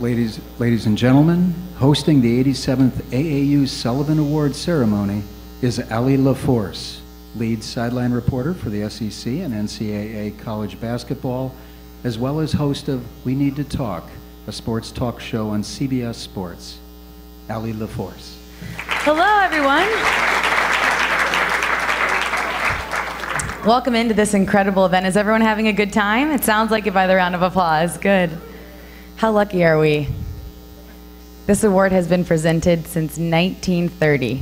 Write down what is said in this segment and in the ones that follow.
Ladies, ladies and gentlemen, hosting the 87th AAU Sullivan Award ceremony is Allie LaForce, lead sideline reporter for the SEC and NCAA college basketball, as well as host of We Need to Talk, a sports talk show on CBS Sports. Allie LaForce. Hello, everyone. Welcome into this incredible event. Is everyone having a good time? It sounds like it by the round of applause. Good. How lucky are we? This award has been presented since 1930.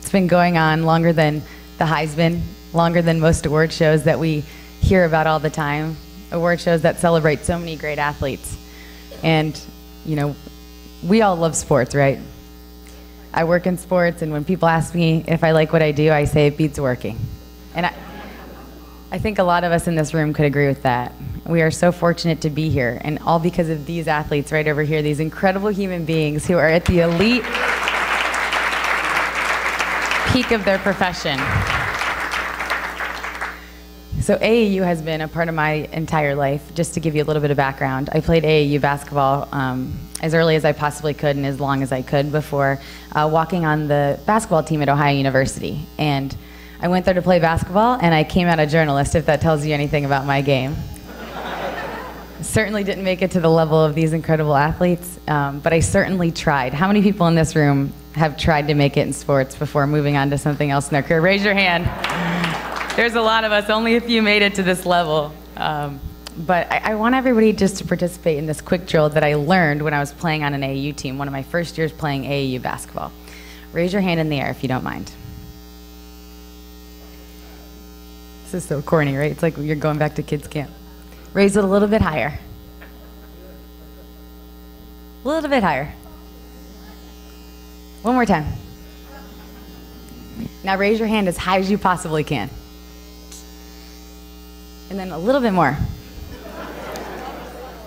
It's been going on longer than the Heisman, longer than most award shows that we hear about all the time. Award shows that celebrate so many great athletes. And, you know, we all love sports, right? I work in sports, and when people ask me if I like what I do, I say it beats working. And I, I think a lot of us in this room could agree with that. We are so fortunate to be here, and all because of these athletes right over here, these incredible human beings who are at the elite peak of their profession. So AAU has been a part of my entire life. Just to give you a little bit of background, I played AAU basketball um, as early as I possibly could and as long as I could before uh, walking on the basketball team at Ohio University. And I went there to play basketball, and I came out a journalist, if that tells you anything about my game. Certainly didn't make it to the level of these incredible athletes, um, but I certainly tried. How many people in this room have tried to make it in sports before moving on to something else in their career? Raise your hand. There's a lot of us, only a few made it to this level. Um, but I, I, want everybody just to participate in this quick drill that I learned when I was playing on an AAU team, one of my first years playing AAU basketball. Raise your hand in the air if you don't mind. This is so corny, right? It's like you're going back to kids' camp. Raise it a little bit higher. A little bit higher. One more time. Now raise your hand as high as you possibly can. And then a little bit more.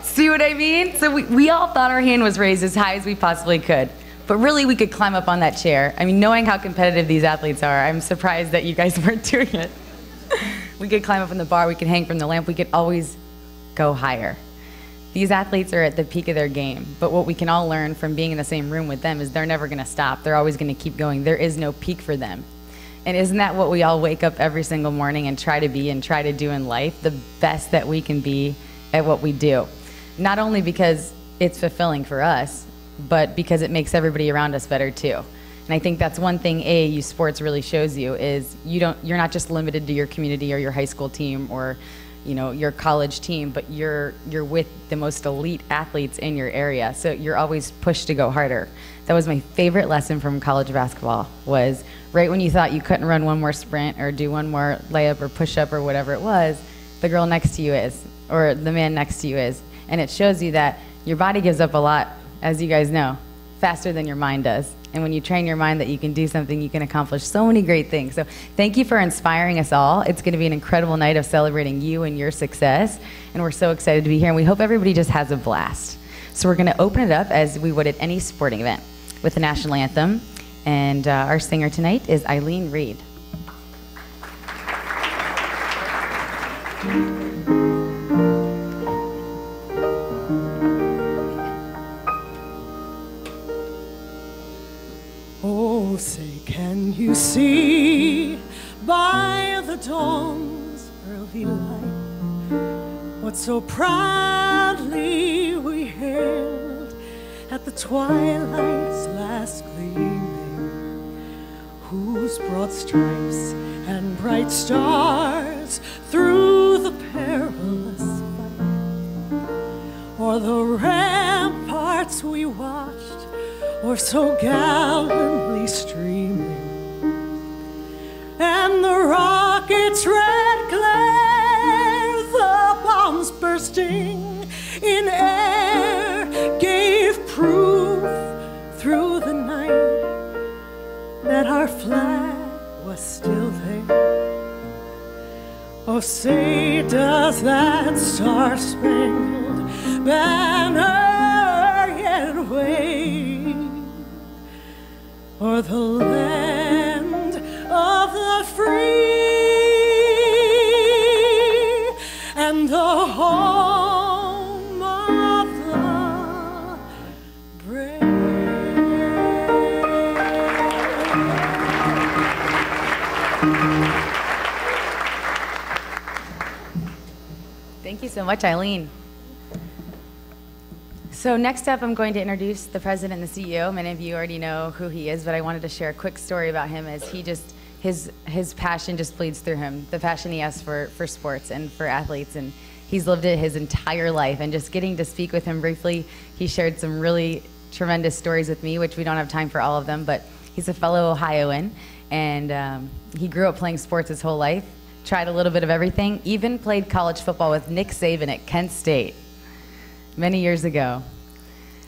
See what I mean? So we, we all thought our hand was raised as high as we possibly could. But really, we could climb up on that chair. I mean, knowing how competitive these athletes are, I'm surprised that you guys weren't doing it. we could climb up on the bar, we could hang from the lamp, we could always go higher. These athletes are at the peak of their game, but what we can all learn from being in the same room with them is they're never going to stop. They're always going to keep going. There is no peak for them. And isn't that what we all wake up every single morning and try to be and try to do in life? The best that we can be at what we do. Not only because it's fulfilling for us, but because it makes everybody around us better too. And I think that's one thing AAU sports really shows you is you don't you're not just limited to your community or your high school team or you know your college team, but you're you're with the most elite athletes in your area. So you're always pushed to go harder. That was my favorite lesson from college basketball was right when you thought you couldn't run one more sprint or do one more layup or push up or whatever it was, the girl next to you is or the man next to you is. And it shows you that your body gives up a lot, as you guys know, faster than your mind does. And when you train your mind that you can do something, you can accomplish so many great things. So thank you for inspiring us all. It's going to be an incredible night of celebrating you and your success. And we're so excited to be here. And we hope everybody just has a blast. So we're going to open it up as we would at any sporting event with the national anthem. And uh, our singer tonight is Eileen Reed. You see by the dawn's early light what so proudly we hailed at the twilight's last gleaming, whose broad stripes and bright stars through the perilous fight, o'er the ramparts we watched, or so gallantly streaming and the rocket's red glare, the bombs bursting in air, gave proof through the night that our flag was still there. Oh, say, does that star spangled banner yet wave o'er the land? So much, Eileen. So next up, I'm going to introduce the president and the CEO. Many of you already know who he is, but I wanted to share a quick story about him as he just, his, his passion just bleeds through him, the passion he has for, for sports and for athletes. And he's lived it his entire life. And just getting to speak with him briefly, he shared some really tremendous stories with me, which we don't have time for all of them, but he's a fellow Ohioan. And um, he grew up playing sports his whole life, tried a little bit of everything, even played college football with Nick Saban at Kent State many years ago.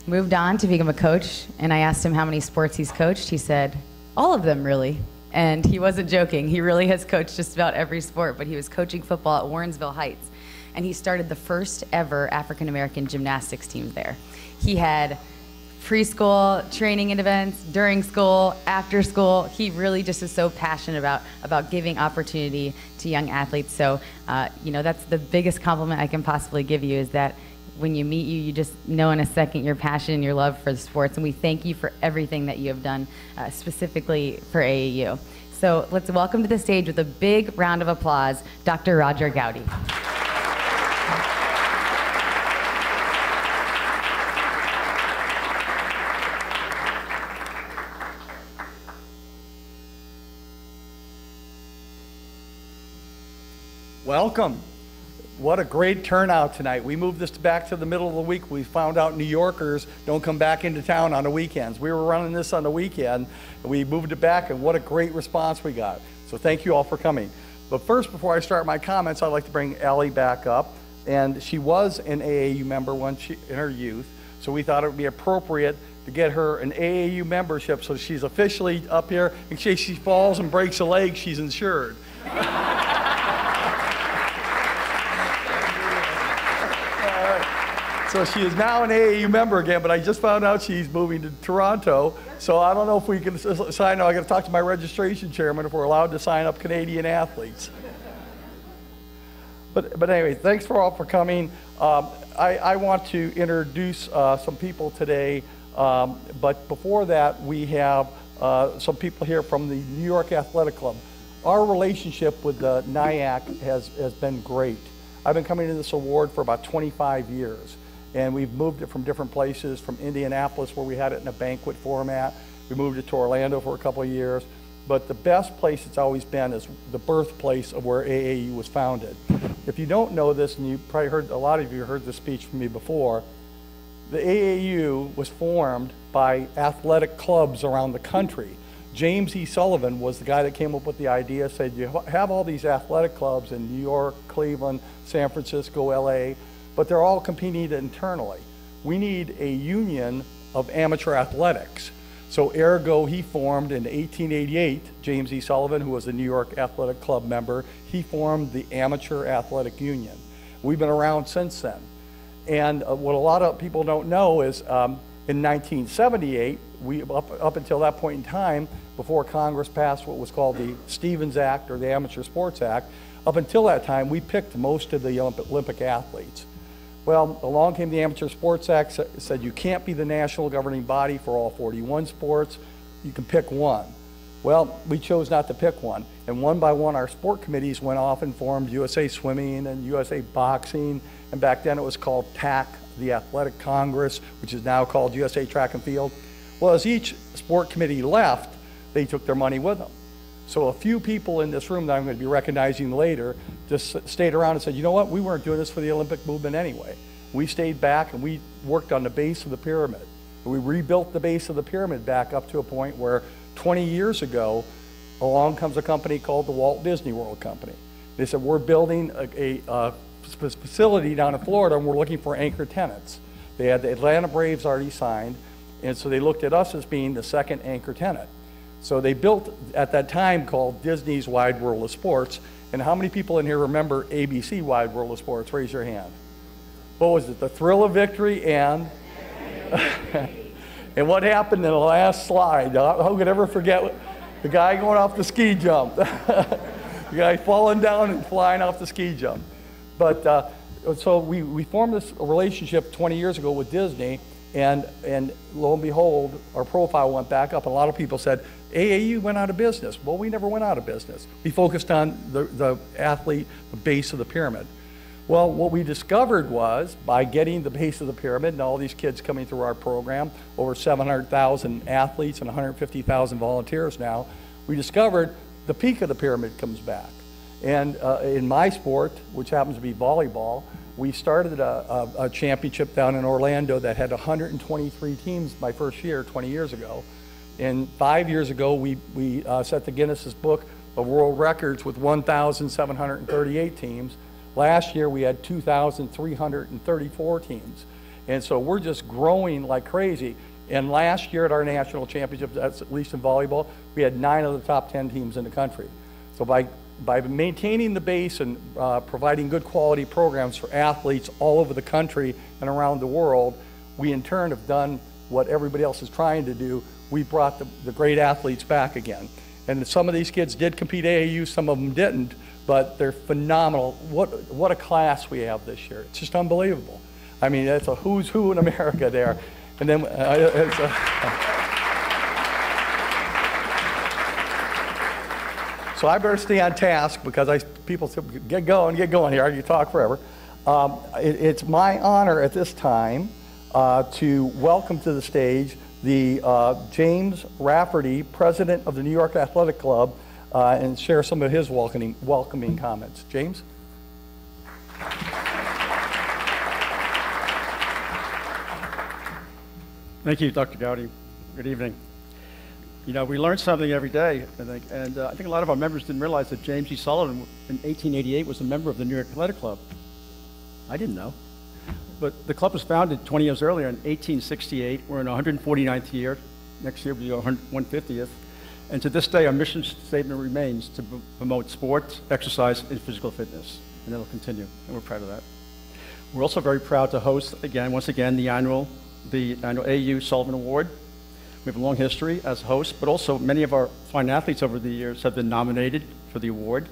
Moved on to become a coach, and I asked him how many sports he's coached. He said, all of them, really. And he wasn't joking. He really has coached just about every sport, but he was coaching football at Warrensville Heights. And he started the first ever African American gymnastics team there. He had preschool training and events during school after school he really just is so passionate about about giving opportunity to young athletes so uh, you know that's the biggest compliment i can possibly give you is that when you meet you, you just know in a second your passion and your love for the sports. And we thank you for everything that you have done uh, specifically for AAU. So let's welcome to the stage with a big round of applause, Dr. Roger Goudy. Welcome. What a great turnout tonight. We moved this back to the middle of the week. We found out New Yorkers don't come back into town on the weekends. We were running this on the weekend, and we moved it back, and what a great response we got. So thank you all for coming. But first, before I start my comments, I'd like to bring Allie back up. And she was an AAU member when she, in her youth, so we thought it would be appropriate to get her an AAU membership so she's officially up here. In case she falls and breaks a leg, she's insured. So she is now an AAU member again, but I just found out she's moving to Toronto. So I don't know if we can sign. Up. I got to talk to my registration chairman if we're allowed to sign up Canadian athletes. But, but anyway, thanks for all for coming. Um, I, I, want to introduce uh, some people today. Um, but before that, we have uh, some people here from the New York Athletic Club. Our relationship with the NYAC has, has been great. I've been coming to this award for about 25 years and we've moved it from different places, from Indianapolis where we had it in a banquet format. We moved it to Orlando for a couple of years. But the best place it's always been is the birthplace of where AAU was founded. If you don't know this, and you probably heard, a lot of you heard this speech from me before, the AAU was formed by athletic clubs around the country. James E. Sullivan was the guy that came up with the idea, said you have all these athletic clubs in New York, Cleveland, San Francisco, LA, but they're all competing internally. We need a union of amateur athletics. So ergo, he formed in 1888, James E. Sullivan, who was a New York Athletic Club member, he formed the Amateur Athletic Union. We've been around since then. And uh, what a lot of people don't know is um, in 1978, we, up, up until that point in time, before Congress passed what was called the Stevens Act or the Amateur Sports Act, up until that time, we picked most of the Olympic athletes. Well, along came the Amateur Sports Act, said you can't be the national governing body for all 41 sports. You can pick one. Well, we chose not to pick one. And one by one, our sport committees went off and formed USA Swimming and USA Boxing. And back then it was called TAC, the Athletic Congress, which is now called USA Track and Field. Well, as each sport committee left, they took their money with them. So a few people in this room that I'm going to be recognizing later just stayed around and said, you know what, we weren't doing this for the Olympic movement anyway. We stayed back and we worked on the base of the pyramid. We rebuilt the base of the pyramid back up to a point where 20 years ago, along comes a company called the Walt Disney World Company. They said, we're building a, a, a facility down in Florida and we're looking for anchor tenants. They had the Atlanta Braves already signed, and so they looked at us as being the second anchor tenant. So they built at that time called Disney's Wide World of Sports. And how many people in here remember ABC Wide World of Sports? Raise your hand. What was it? The Thrill of Victory and. and what happened in the last slide? Who could ever forget the guy going off the ski jump? the guy falling down and flying off the ski jump. But uh, so we, we formed this relationship 20 years ago with Disney. And, and lo and behold, our profile went back up. A lot of people said, AAU went out of business. Well, we never went out of business. We focused on the, the athlete, the base of the pyramid. Well, what we discovered was by getting the base of the pyramid and all these kids coming through our program, over 700,000 athletes and 150,000 volunteers now, we discovered the peak of the pyramid comes back. And uh, in my sport, which happens to be volleyball, we started a, a, a championship down in Orlando that had 123 teams my first year, 20 years ago. And five years ago, we, we uh, set the Guinness's Book of World Records with 1,738 teams. Last year, we had 2,334 teams. And so we're just growing like crazy. And last year at our national championship, that's at least in volleyball, we had nine of the top 10 teams in the country. So by, by maintaining the base and uh, providing good quality programs for athletes all over the country and around the world, we in turn have done what everybody else is trying to do. We brought the, the great athletes back again. And some of these kids did compete AAU, some of them didn't, but they're phenomenal. What, what a class we have this year. It's just unbelievable. I mean, it's a who's who in America there. And then uh, it's a, So I better stay on task because I, people say, get going, get going here. You talk forever. Um, it, it's my honor at this time uh, to welcome to the stage the uh, James Rafferty, president of the New York Athletic Club, uh, and share some of his welcoming, welcoming comments. James? Thank you, Dr. Goudy. Good evening. You know, we learn something every day, I think, and uh, I think a lot of our members didn't realize that James E. Sullivan in 1888 was a member of the New York Athletic Club. I didn't know. But the club was founded 20 years earlier in 1868. We're in 149th year. Next year will be our 150th. And to this day, our mission statement remains to promote sports, exercise, and physical fitness. And it'll continue, and we're proud of that. We're also very proud to host again, once again, the annual, the annual AU Sullivan Award. We have a long history as hosts, but also many of our fine athletes over the years have been nominated for the award,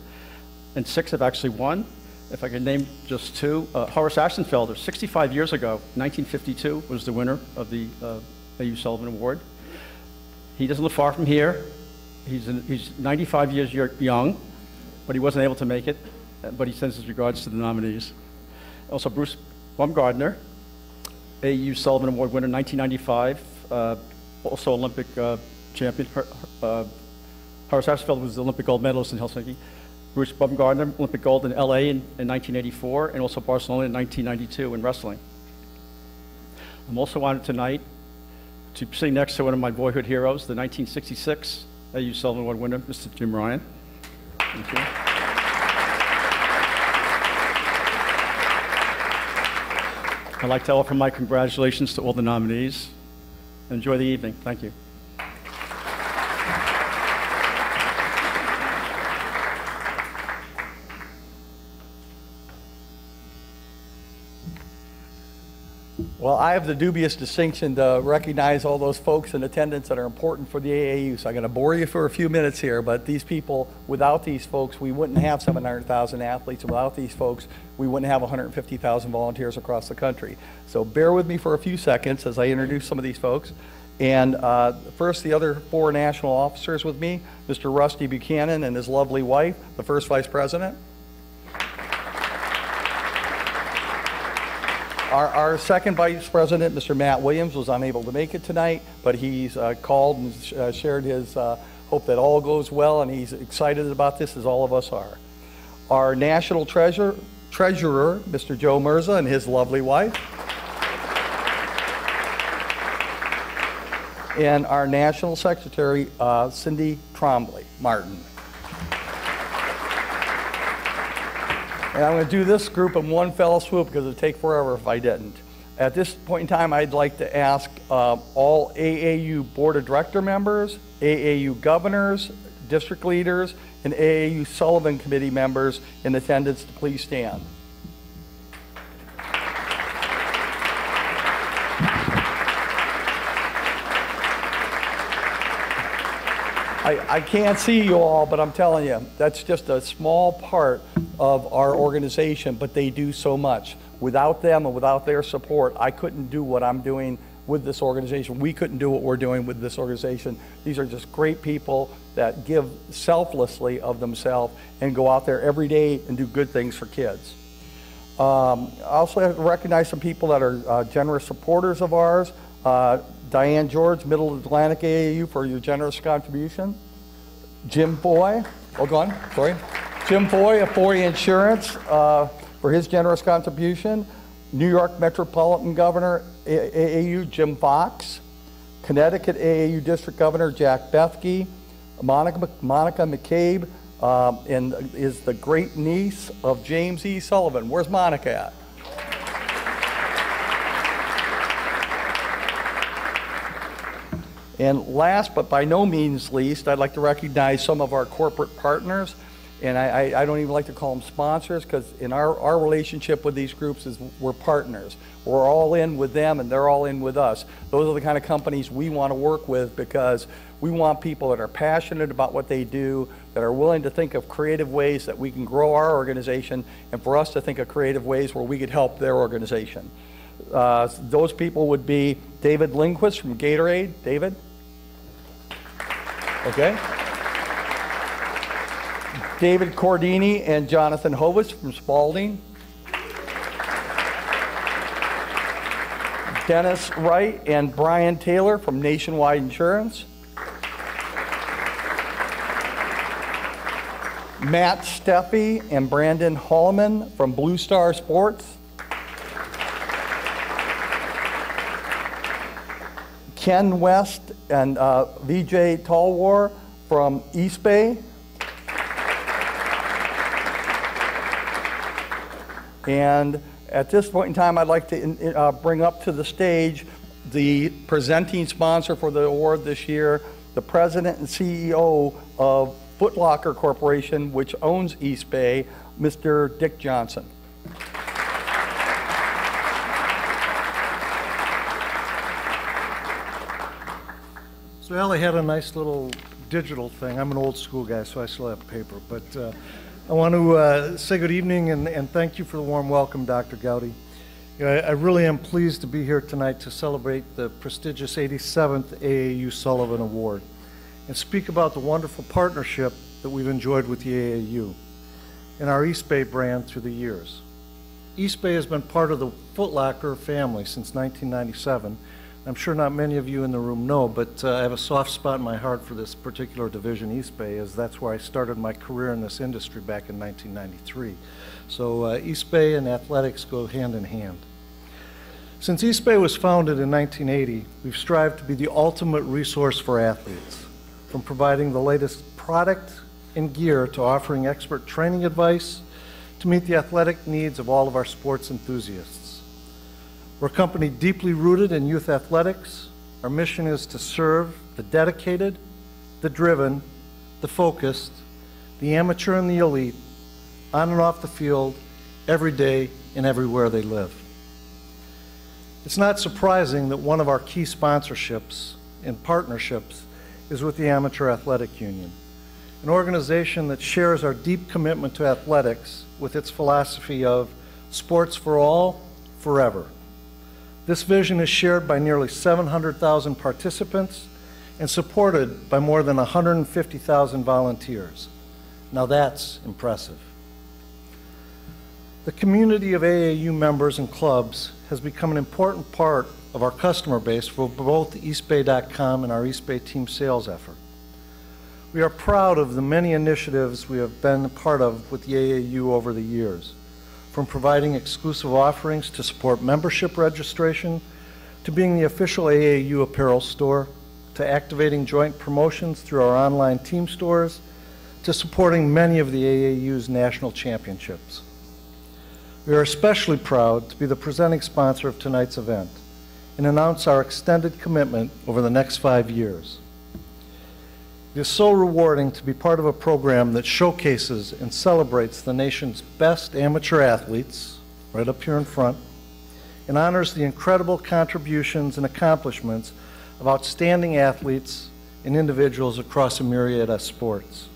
and six have actually won. If I could name just two, uh, Horace Ashenfelter, 65 years ago, 1952, was the winner of the uh, AU Sullivan Award. He doesn't live far from here. He's, in, he's 95 years young, but he wasn't able to make it. uh, But he sends his regards to the nominees. Also, Bruce Baumgartner, AU Sullivan Award winner 1995, uh, also Olympic uh, champion. Uh, Horace Ashenfelter was the Olympic gold medalist in Helsinki. Bruce Baumgartner, Olympic gold in LA in, in 1984, and also Barcelona in 1992 in wrestling. I'm also honored tonight to sitting next to one of my boyhood heroes, the 1966 AU Sullivan Award winner, Mr. Jim Ryun. Thank you. I'd like to offer my congratulations to all the nominees. Enjoy the evening. Thank you. Well, I have the dubious distinction to recognize all those folks in attendance that are important for the AAU. So I'm going to bore you for a few minutes here, but these people, without these folks, we wouldn't have 700,000 athletes. Without these folks, we wouldn't have 150,000 volunteers across the country. So bear with me for a few seconds as I introduce some of these folks. And uh, first, the other four national officers with me, Mr. Rusty Buchanan and his lovely wife, the first vice president. Our, our second vice president, Mr. Matt Williams, was unable to make it tonight, but he's uh, called and sh- uh, shared his uh, hope that all goes well, and he's excited about this, as all of us are. Our national treasurer, treasurer, Mr. Joe Mirza, and his lovely wife. And our national secretary, uh, Cindy Trombley Martin. And I'm going to do this group in one fell swoop because it'd take forever if I didn't. At this point in time, I'd like to ask uh, all AAU Board of Director members, AAU governors, district leaders, and AAU Sullivan Committee members in attendance to please stand. I, I can't see you all, but I'm telling you, that's just a small part of our organization, but they do so much. Without them and without their support, I couldn't do what I'm doing with this organization. We couldn't do what we're doing with this organization. These are just great people that give selflessly of themselves and go out there every day and do good things for kids. Um, I also have to recognize some people that are uh, generous supporters of ours. Uh, Diane George, Middle Atlantic AAU, for your generous contribution. Jim Foy, oh, go on, sorry. Jim Foy of Foy Insurance uh, for his generous contribution. New York Metropolitan Governor AAU Jim Fox. Connecticut AAU District Governor Jack Bethke. Monica, Monica McCabe um, and is the great niece of James E. Sullivan. Where's Monica at? And last but by no means least, I'd like to recognize some of our corporate partners. And I, I, don't even like to call them sponsors because in our, our relationship with these groups is we're partners. We're all in with them and they're all in with us. Those are the kind of companies we want to work with because we want people that are passionate about what they do, that are willing to think of creative ways that we can grow our organization, and for us to think of creative ways where we could help their organization. Uh, those people would be David Lindquist from Gatorade. David? Okay. David Cordini and Jonathan Hovis from Spalding. Dennis Wright and Brian Taylor from Nationwide Insurance. Matt Steffi and Brandon Holloman from Blue Star Sports. Ken West and uh, VJ Talwar from Eastbay. And at this point in time, I'd like to uh, bring up to the stage the presenting sponsor for the award this year, the president and CEO of Foot Locker Corporation, which owns Eastbay, Mr. Dick Johnson. So Ellie had a nice little digital thing. I'm an old school guy, so I still have paper. But uh, I want to uh, say good evening and, and thank you for the warm welcome, Dr. Goudy. You know, I, I really am pleased to be here tonight to celebrate the prestigious 87th AAU Sullivan Award and speak about the wonderful partnership that we've enjoyed with the AAU and our Eastbay brand through the years. Eastbay has been part of the Foot Locker family since 1997. I'm sure not many of you in the room know, but uh, I have a soft spot in my heart for this particular division, Eastbay, as that's where I started my career in this industry back in 1993. So uh, Eastbay and athletics go hand in hand. Since Eastbay was founded in 1980, we've strived to be the ultimate resource for athletes, from providing the latest product and gear to offering expert training advice to meet the athletic needs of all of our sports enthusiasts. We're a company deeply rooted in youth athletics. Our mission is to serve the dedicated, the driven, the focused, the amateur and the elite, on and off the field, every day and everywhere they live. It's not surprising that one of our key sponsorships and partnerships is with the Amateur Athletic Union, an organization that shares our deep commitment to athletics with its philosophy of sports for all, forever. This vision is shared by nearly 700,000 participants and supported by more than 150,000 volunteers. Now that's impressive. The community of AAU members and clubs has become an important part of our customer base for both eastbay.com and our Eastbay team sales effort. We are proud of the many initiatives we have been a part of with the AAU over the years from providing exclusive offerings to support membership registration, to being the official AAU apparel store, to activating joint promotions through our online team stores, to supporting many of the AAU's national championships. We are especially proud to be the presenting sponsor of tonight's event and announce our extended commitment over the next five years. It is so rewarding to be part of a program that showcases and celebrates the nation's best amateur athletes, right up here in front, and honors the incredible contributions and accomplishments of outstanding athletes and individuals across a myriad of sports.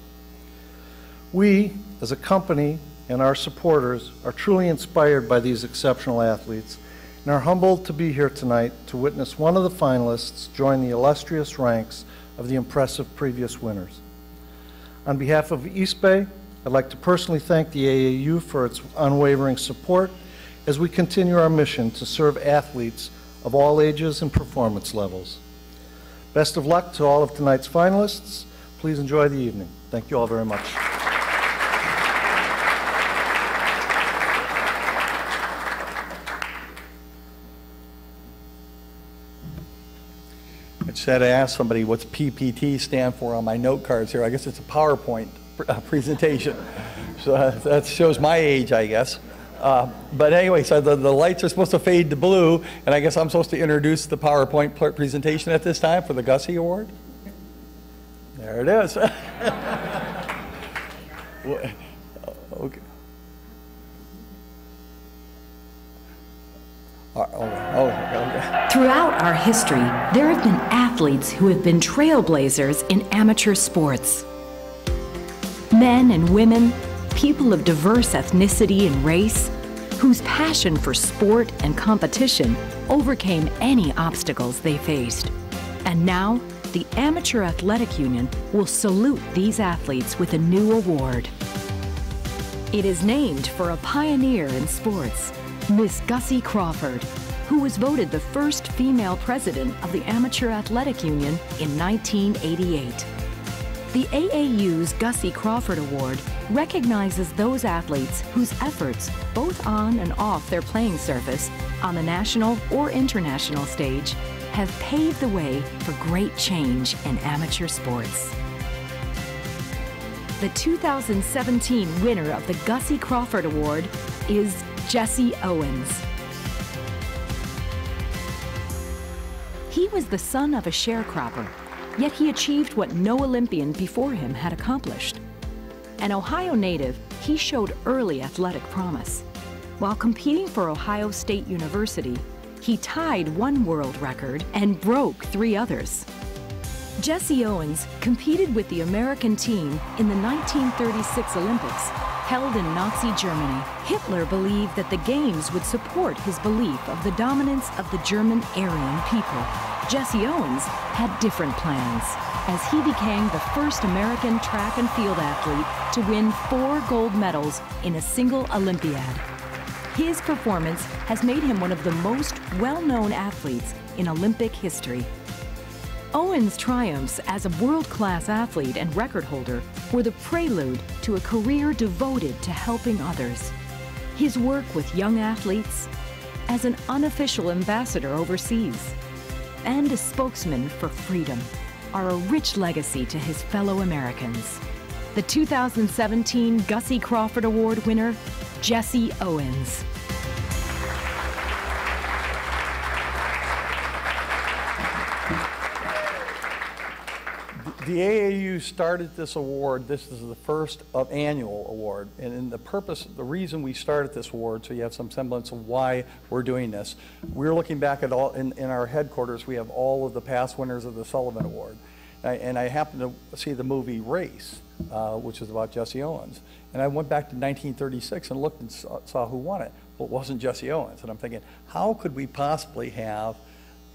We, as a company and our supporters, are truly inspired by these exceptional athletes and are humbled to be here tonight to witness one of the finalists join the illustrious ranks of the impressive previous winners. On behalf of Eastbay, I'd like to personally thank the AAU for its unwavering support as we continue our mission to serve athletes of all ages and performance levels. Best of luck to all of tonight's finalists. Please enjoy the evening. Thank you all very much. I just had to ask somebody what's PPT stand for on my note cards here. I guess it's a PowerPoint presentation. So uh, that shows my age, I guess. Uh, But anyway, so the, the lights are supposed to fade to blue, and I guess I'm supposed to introduce the PowerPoint presentation at this time for the Gussie Award? There it is. Wha- Okay. Throughout our history, there have been athletes who have been trailblazers in amateur sports. Men and women, people of diverse ethnicity and race, whose passion for sport and competition overcame any obstacles they faced. And now, the Amateur Athletic Union will salute these athletes with a new award. It is named for a pioneer in sports, Miss Gussie Crawford, who was voted the first female president of the Amateur Athletic Union in 1988. The AAU's Gussie Crawford Award recognizes those athletes whose efforts, both on and off their playing surface, on the national or international stage, have paved the way for great change in amateur sports. The 2017 winner of the Gussie Crawford Award is Jesse Owens. He was the son of a sharecropper, yet he achieved what no Olympian before him had accomplished. An Ohio native, he showed early athletic promise. While competing for Ohio State University, he tied one world record and broke three others. Jesse Owens competed with the American team in the 1936 Olympics held in Nazi Germany. Hitler believed that the Games would support his belief of the dominance of the German Aryan people. Jesse Owens had different plans as he became the first American track and field athlete to win four gold medals in a single Olympiad. His performance has made him one of the most well known athletes in Olympic history. Owens' triumphs as a world class athlete and record holder were the prelude to a career devoted to helping others. His work with young athletes, as an unofficial ambassador overseas, and a spokesman for freedom are a rich legacy to his fellow Americans. The 2017 Gussie Crawford Award winner, Jesse Owens. The AAU started this award, this is the first of annual award, and in the purpose, the reason we started this award, so you have some semblance of why we're doing this, we're looking back at all, in, in our headquarters, we have all of the past winners of the Sullivan Award. And I, and I happened to see the movie Race, uh, which is about Jesse Owens. And I went back to 1936 and looked and saw, saw who won it. Well, it wasn't Jesse Owens. And I'm thinking, how could we possibly have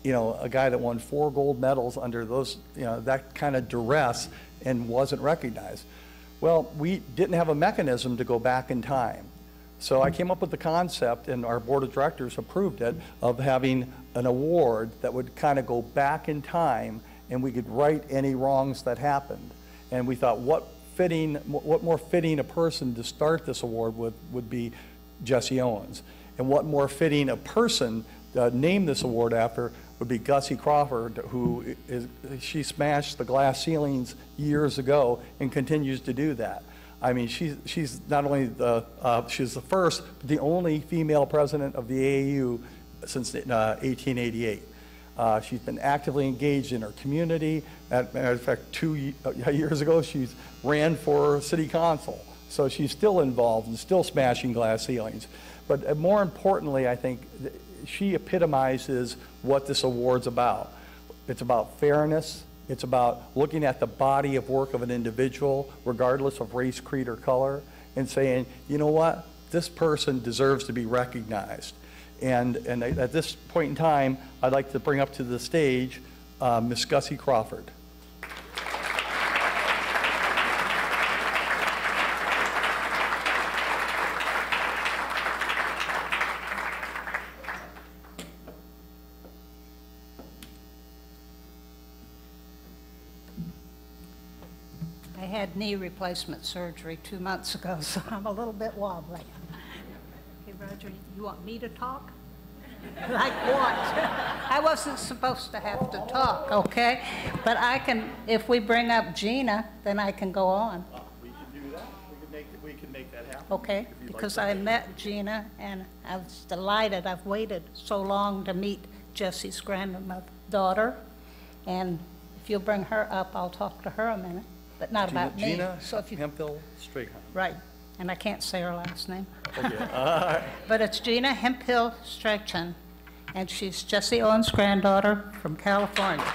you know, a guy that won four gold medals under those, you know, that kind of duress and wasn't recognized. Well, we didn't have a mechanism to go back in time. So I came up with the concept, and our board of directors approved it, of having an award that would kind of go back in time and we could right any wrongs that happened. And we thought, what fitting, what more fitting a person to start this award with would be Jesse Owens. And what more fitting a person to name this award after would be Gussie Crawford, who is, she smashed the glass ceilings years ago and continues to do that. I mean, she's, she's not only the, uh, she's the first, but the only female president of the AAU since uh, 1888. Uh, she's been actively engaged in her community. Of fact, two uh, years ago, she ran for city council. So she's still involved and still smashing glass ceilings. But uh, more importantly, I think th- she epitomizes what this award's about. It's about fairness. It's about looking at the body of work of an individual, regardless of race, creed, or color, and saying, you know what? This person deserves to be recognized. And, and at this point in time, I'd like to bring up to the stage uh, Miss Gussie Crawford. had knee replacement surgery two months ago, so I'm a little bit wobbly. Hey, Roger, you want me to talk? Like what? I wasn't supposed to have to talk, okay? But I can, if we bring up Gina, then I can go on, We can do that. We can make, we can make that happen. okay? if you'd like Because. I met Gina, and I was delighted. I've waited so long to meet Jesse's granddaughter, and if you'll bring her up, I'll talk to her a minute, but not Gina- about me. Gina So if you Hemphill Strachan. Right, and I can't say her last name. Okay, But it's Gina Hemphill Strachan, and she's Jesse Owens' granddaughter from California.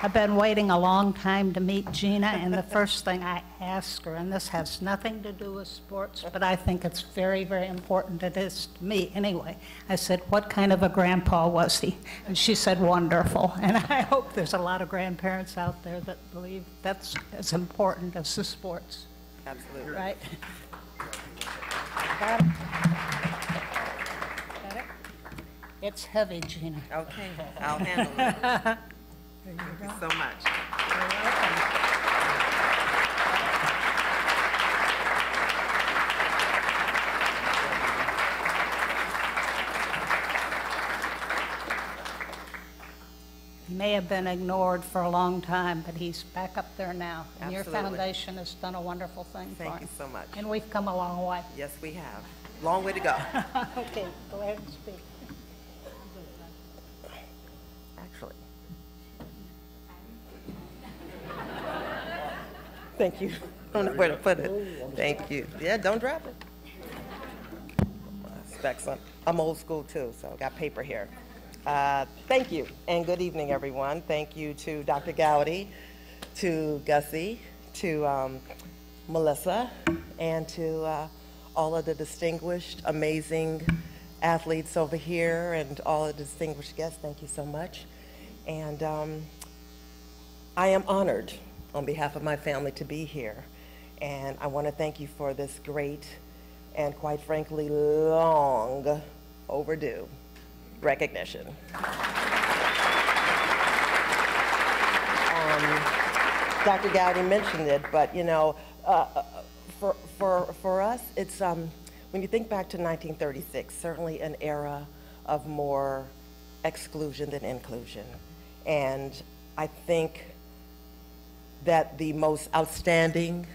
I've been waiting a long time to meet Gina, and the first thing I asked her, and this has nothing to do with sports, but I think it's very, very important, it is to me anyway. I said, what kind of a grandpa was he? And she said, wonderful. And I hope there's a lot of grandparents out there that believe that's as important as the sports, Absolutely. right? Got it? Got it? It's heavy, Gina. Okay, I'll handle it. Thank you so much. You're welcome. He may have been ignored for a long time, but he's back up there now. And your foundation has done a wonderful thing for him. Thank you so much. And we've come a long way. Yes, we have. Long way to go. Okay, go ahead and speak. Actually. Thank you. I don't know where to put it. Thank you. Yeah, don't drop it. Specs. I'm old school too, so I got paper here. Uh, Thank you, and good evening, everyone. Thank you to Dr. Goudy, to Gussie, to um, Melissa, and to uh, all of the distinguished, amazing athletes over here, and all the distinguished guests. Thank you so much. And um, I am honored on behalf of my family to be here. And I want to thank you for this great and quite frankly long overdue recognition. Um, Dr. Goudy mentioned it, but you know, uh, uh, for, for, for us, it's, um, when you think back to 1936, certainly an era of more exclusion than inclusion. And I think that the most outstanding,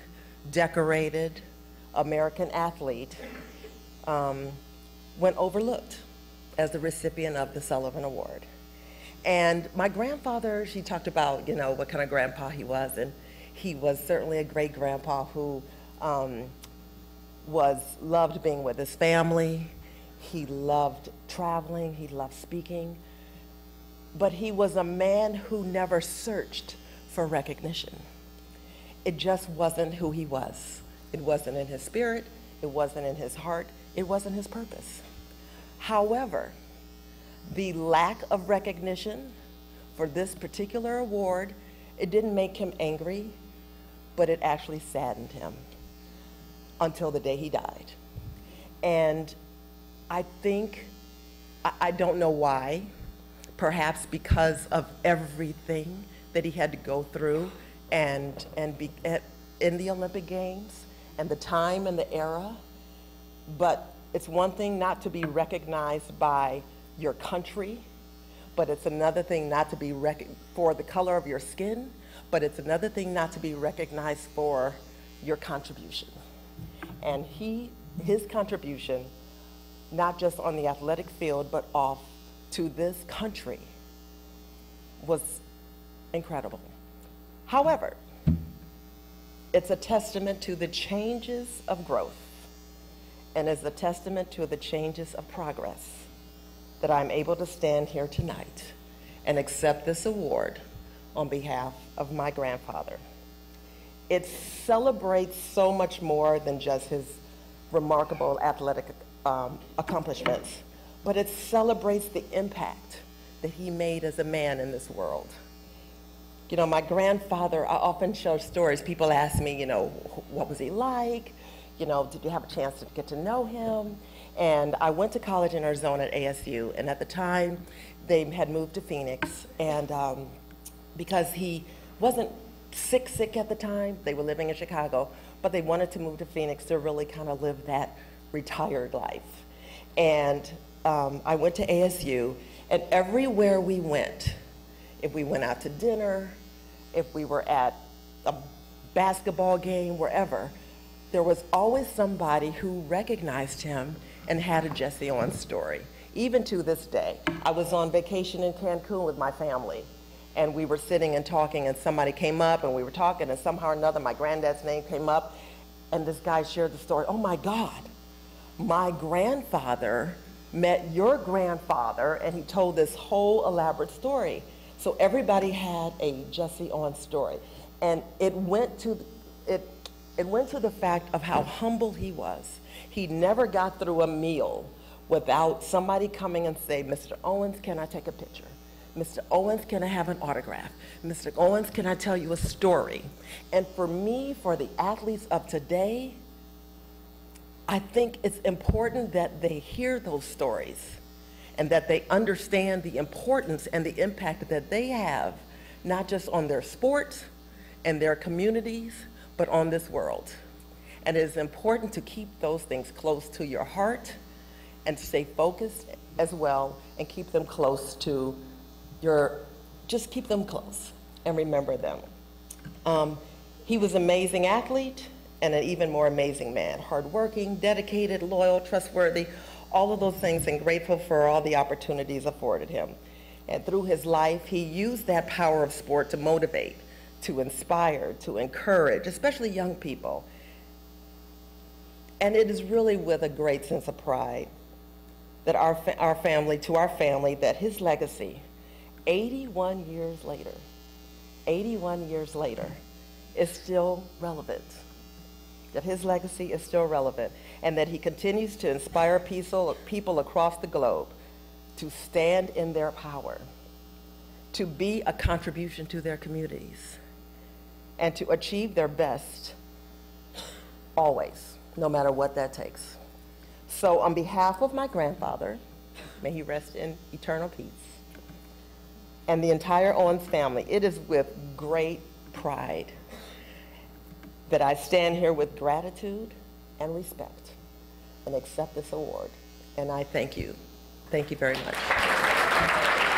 decorated American athlete um, went overlooked as the recipient of the Sullivan Award. And my grandfather, she talked about, you know, what kind of grandpa he was, and he was certainly a great grandpa who um, was loved being with his family. He loved traveling. He loved speaking. But he was a man who never searched for recognition. It just wasn't who he was. It wasn't in his spirit. It wasn't in his heart. It wasn't his purpose. However, the lack of recognition for this particular award, it didn't make him angry, but it actually saddened him until the day he died. And I think, I, I don't know why, perhaps because of everything that he had to go through and, and be at, in the Olympic Games and the time and the era. But it's one thing not to be recognized by your country, but it's another thing not to be rec- for the color of your skin, but it's another thing not to be recognized for your contribution. And he, his contribution, not just on the athletic field, but off to this country, was incredible. However, it's a testament to the changes of growth and is a testament to the changes of progress that I'm able to stand here tonight and accept this award on behalf of my grandfather. It celebrates so much more than just his remarkable athletic um, accomplishments, but it celebrates the impact that he made as a man in this world. You know, my grandfather, I often show stories. People ask me, you know, what was he like? you know, did you have a chance to get to know him? And I went to college in Arizona at ASU, and at the time, they had moved to Phoenix, and um, because he wasn't sick, sick at the time, they were living in Chicago, but they wanted to move to Phoenix to really kind of live that retired life. And um, I went to ASU, and everywhere we went, if we went out to dinner, if we were at a basketball game, wherever, there was always somebody who recognized him and had a Jesse Owens story. Even to this day, I was on vacation in Cancun with my family, and we were sitting and talking, and somebody came up, and we were talking, and somehow or another, my granddad's name came up, and this guy shared the story. Oh my God, my grandfather met your grandfather, and he told this whole elaborate story. So everybody had a Jesse Owens story, and it went to it. It went to the fact of how humble he was. He never got through a meal without somebody coming and say, "Mr. Owens, can I take a picture?" Mr. Owens, can I have an autograph? Mr. Owens, can I tell you a story? And for me, for the athletes of today, I think it's important that they hear those stories and that they understand the importance and the impact that they have, not just on their sports and their communities, but on this world. And it is important to keep those things close to your heart and stay focused as well and keep them close to your, just keep them close and remember them. Um, he was an amazing athlete and an even more amazing man, hardworking, dedicated, loyal, trustworthy, all of those things, and grateful for all the opportunities afforded him. And through his life, he used that power of sport to motivate, to inspire, to encourage, especially young people. And it is really with a great sense of pride that our, our family, to our family, that his legacy, 81 years later, 81 years later, is still relevant. That his legacy is still relevant, and that he continues to inspire people, across the globe to stand in their power, to be a contribution to their communities, and to achieve their best always, no matter what that takes. So, on behalf of my grandfather, may he rest in eternal peace, and the entire Owens family, it is with great pride that I stand here with gratitude and respect and accept this award. And I thank you. Thank you very much.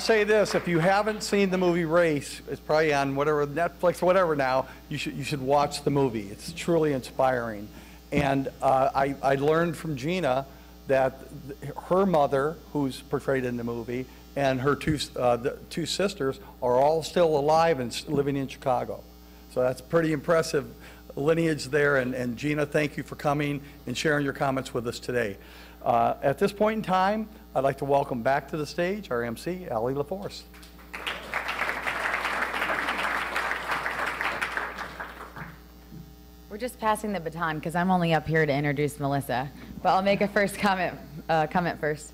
Say this, if you haven't seen the movie Race, it's probably on whatever, Netflix, whatever now, you should, you should watch the movie. It's truly inspiring. And uh, I, I learned from Gina that th- her mother, who's portrayed in the movie, and her two, uh, two sisters are all still alive and living in Chicago. So that's pretty impressive lineage there. And, and Gina, thank you for coming and sharing your comments with us today. Uh, At this point in time, I'd like to welcome back to the stage our MC, Allie LaForce. We're just passing the baton because I'm only up here to introduce Melissa. But I'll make a first comment, uh, comment first.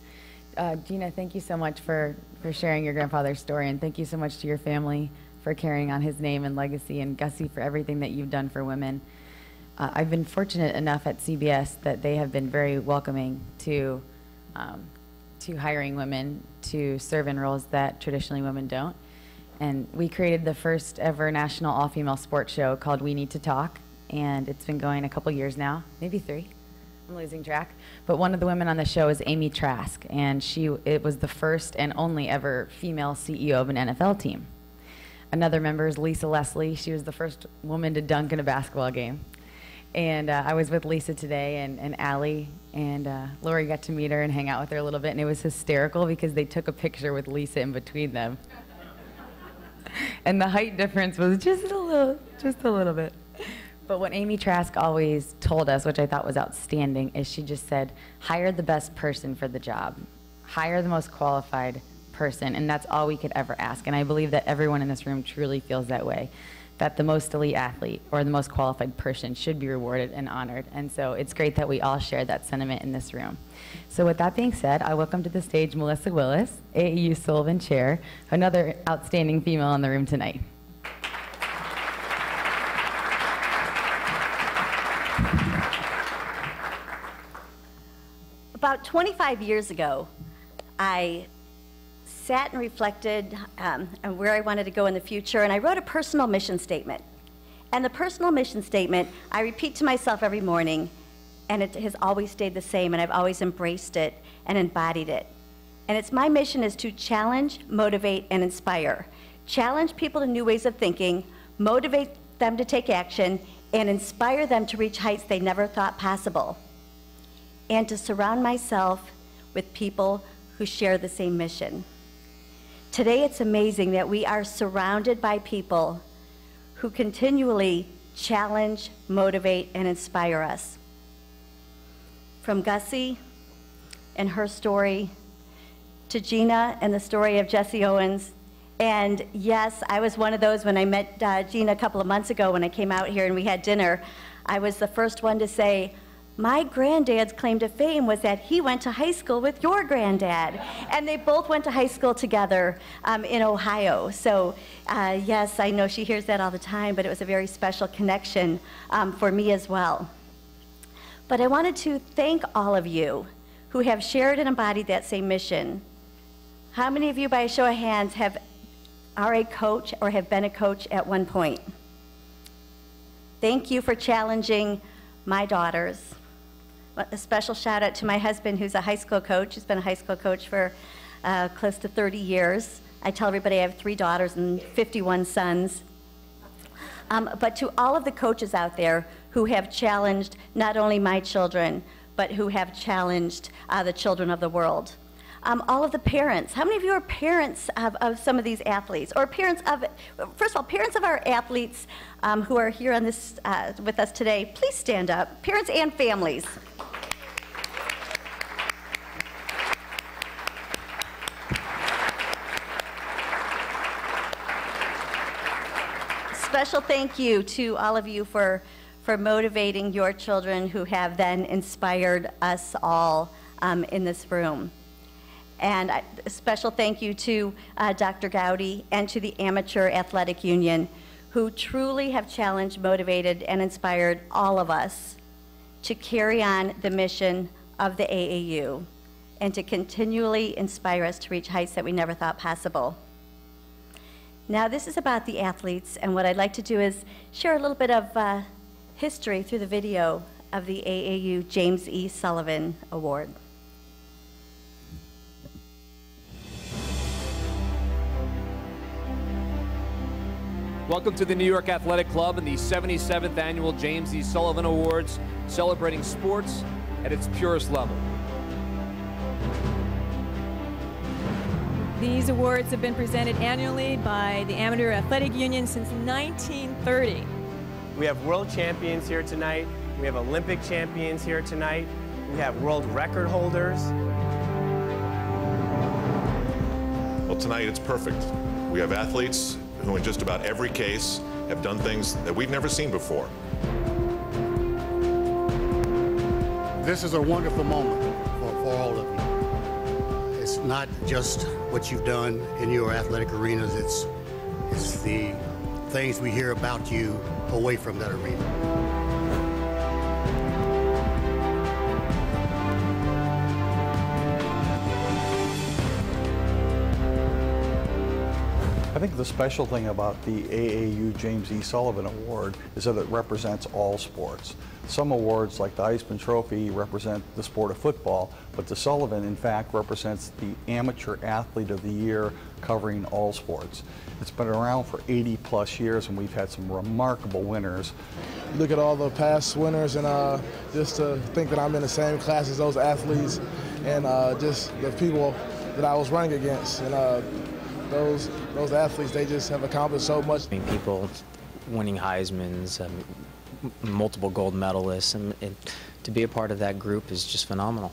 Uh, Gina, thank you so much for, for sharing your grandfather's story, and thank you so much to your family for carrying on his name and legacy, and Gussie for everything that you've done for women. Uh, I've been fortunate enough at CBS that they have been very welcoming to, um, to hiring women to serve in roles that traditionally women don't. And we created the first ever national all-female sports show called We Need to Talk, and it's been going a couple years now, maybe three. I'm losing track. But one of the women on the show is Amy Trask, and she it was the first and only ever female CEO of an NFL team. Another member is Lisa Leslie. She was the first woman to dunk in a basketball game. And uh, I was with Lisa today and, and Allie, and uh, Lori got to meet her and hang out with her a little bit, and it was hysterical because they took a picture with Lisa in between them. and the height difference was just a little, just a little bit. But what Amy Trask always told us, which I thought was outstanding, is she just said, hire the best person for the job. Hire the most qualified person, and that's all we could ever ask. And I believe that everyone in this room truly feels that way. That the most elite athlete or the most qualified person should be rewarded and honored. And so it's great that we all share that sentiment in this room. So with that being said, I welcome to the stage Melissa Willis, AAU Sullivan Chair, another outstanding female in the room tonight. About 25 years ago, I sat and reflected um, on where I wanted to go in the future, and I wrote a personal mission statement. And the personal mission statement, I repeat to myself every morning, and it has always stayed the same, and I've always embraced it and embodied it. And it's my mission is to challenge, motivate, and inspire. Challenge people to new ways of thinking, motivate them to take action, and inspire them to reach heights they never thought possible. And to surround myself with people who share the same mission. Today, it's amazing that we are surrounded by people who continually challenge, motivate, and inspire us. From Gussie and her story to Gina and the story of Jesse Owens. And yes, I was one of those when I met uh, Gina a couple of months ago when I came out here and we had dinner. I was the first one to say, my granddad's claim to fame was that he went to high school with your granddad. And they both went to high school together um, in Ohio. So, uh, yes, I know she hears that all the time, but it was a very special connection um, for me as well. But I wanted to thank all of you who have shared and embodied that same mission. How many of you, by a show of hands, have are a coach or have been a coach at one point? Thank you for challenging my daughters. A special shout out to my husband, who's a high school coach. He's been a high school coach for uh, close to 30 years. I tell everybody I have three daughters and 51 sons. Um, but to all of the coaches out there who have challenged not only my children, but who have challenged uh, the children of the world. Um, all of the parents. How many of you are parents of, of, some of these athletes? Or parents of, first of all, parents of our athletes um, who are here on this, uh, with us today, please stand up. Parents and families. Special thank you to all of you for, for motivating your children who have then inspired us all um, in this room. And a special thank you to uh, Dr. Goudy and to the Amateur Athletic Union, who truly have challenged, motivated, and inspired all of us to carry on the mission of the AAU and to continually inspire us to reach heights that we never thought possible. Now, this is about the athletes, and what I'd like to do is share a little bit of uh, history through the video of the AAU James E. Sullivan Award. Welcome to the New York Athletic Club and the 77th Annual James E. Sullivan Awards, celebrating sports at its purest level. These awards have been presented annually by the Amateur Athletic Union since 1930. We have world champions here tonight. We have Olympic champions here tonight. We have world record holders. Well, tonight it's perfect. We have athletes who in just about every case have done things that we've never seen before. This is a wonderful moment not just what you've done in your athletic arenas, it's, it's the things we hear about you away from that arena. Think the special thing about the AAU James E. Sullivan Award is that it represents all sports. Some awards, like the Heisman Trophy, represent the sport of football, but the Sullivan, in fact, represents the Amateur Athlete of the Year covering all sports. It's been around for 80 plus years, and we've had some remarkable winners. Look at all the past winners, and uh, just to think that I'm in the same class as those athletes, and uh, just the people that I was running against. And, uh, those those athletes they just have accomplished so much. I mean, people winning Heisman's, um, multiple gold medalists, and, and to be a part of that group is just phenomenal.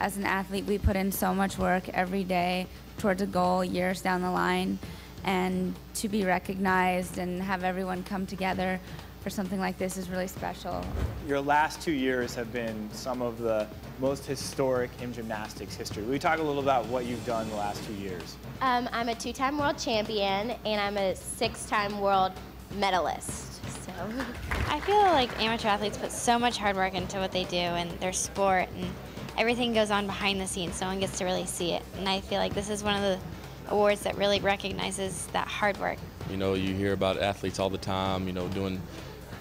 As an athlete, we put in so much work every day towards a goal years down the line, and to be recognized and have everyone come together for something like this is really special. Your last two years have been some of the most historic in gymnastics history. Will you talk a little about what you've done the last two years? Um, I'm a two-time world champion and I'm a six-time world medalist. So I feel like amateur athletes put so much hard work into what they do and their sport, and everything goes on behind the scenes. No one gets to really see it. And I feel like this is one of the awards that really recognizes that hard work. You know, you hear about athletes all the time, you know, doing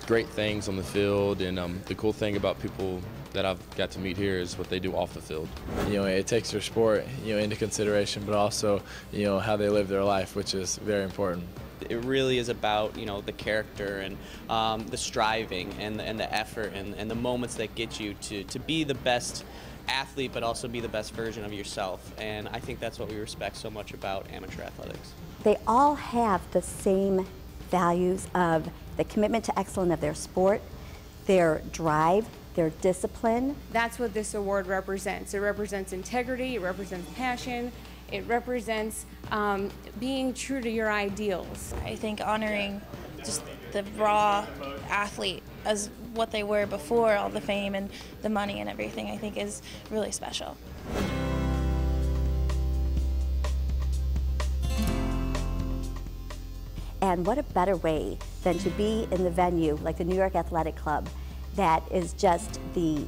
great things on the field, and um, the cool thing about people that I've got to meet here is what they do off the field. You know, it takes their sport, you know, into consideration, but also, you know, how they live their life, which is very important. It really is about you know the character and um, the striving and the, and the effort and, and the moments that get you to, to be the best athlete, but also be the best version of yourself. And I think that's what we respect so much about amateur athletics. They all have the same values of the commitment to excellence of their sport, their drive, their discipline. That's what this award represents. It represents integrity, it represents passion, it represents um, being true to your ideals. I think honoring just the raw athlete as what they were before all the fame and the money and everything, I think is really special. And what a better way than to be in the venue like the New York Athletic Club that is just the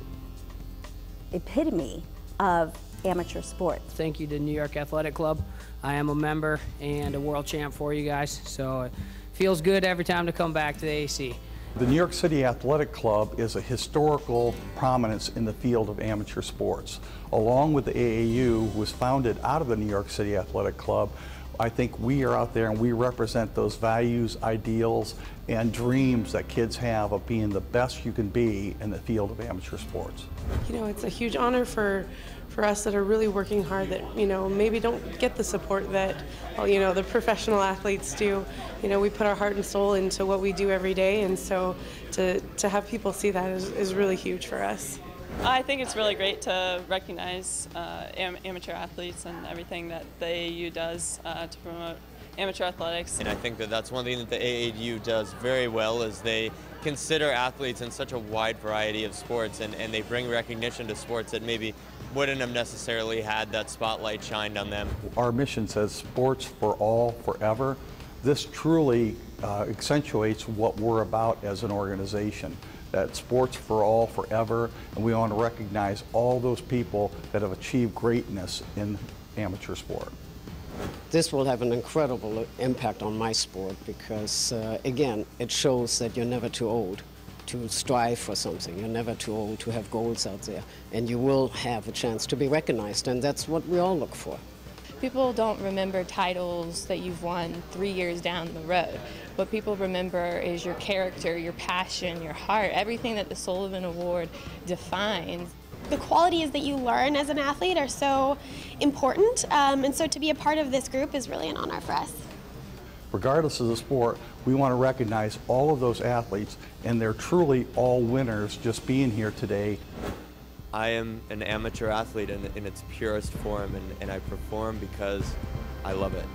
epitome of amateur sports. Thank you to New York Athletic Club. I am a member and a world champ for you guys, so it feels good every time to come back to the AC. The New York City Athletic Club is a historical prominence in the field of amateur sports. Along with the AAU, was founded out of the New York City Athletic Club, I think we are out there and we represent those values, ideals, and dreams that kids have of being the best you can be in the field of amateur sports. You know, it's a huge honor for for us that are really working hard that you know maybe don't get the support that well, you know the professional athletes do. You know, we put our heart and soul into what we do every day, and so to to have people see that is, is really huge for us. I think it's really great to recognize uh, am amateur athletes and everything that the AAU does uh, to promote amateur athletics. And I think that that's one thing that the AAU does very well is they consider athletes in such a wide variety of sports and, and they bring recognition to sports that maybe wouldn't have necessarily had that spotlight shined on them. Our mission says sports for all forever. This truly uh, accentuates what we're about as an organization that sports for all forever, and we want to recognize all those people that have achieved greatness in amateur sport. This will have an incredible impact on my sport because, uh, again, it shows that you're never too old to strive for something. You're never too old to have goals out there, and you will have a chance to be recognized, and that's what we all look for. People don't remember titles that you've won three years down the road. What people remember is your character, your passion, your heart, everything that the Sullivan Award defines. The qualities that you learn as an athlete are so important, um, and so to be a part of this group is really an honor for us. Regardless of the sport, we want to recognize all of those athletes, and they're truly all winners just being here today. I am an amateur athlete in, in its purest form, and, and I perform because I love it.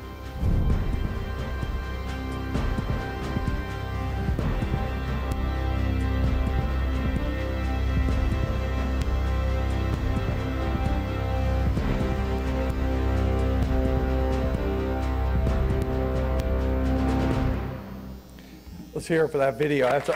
It for that video. That's a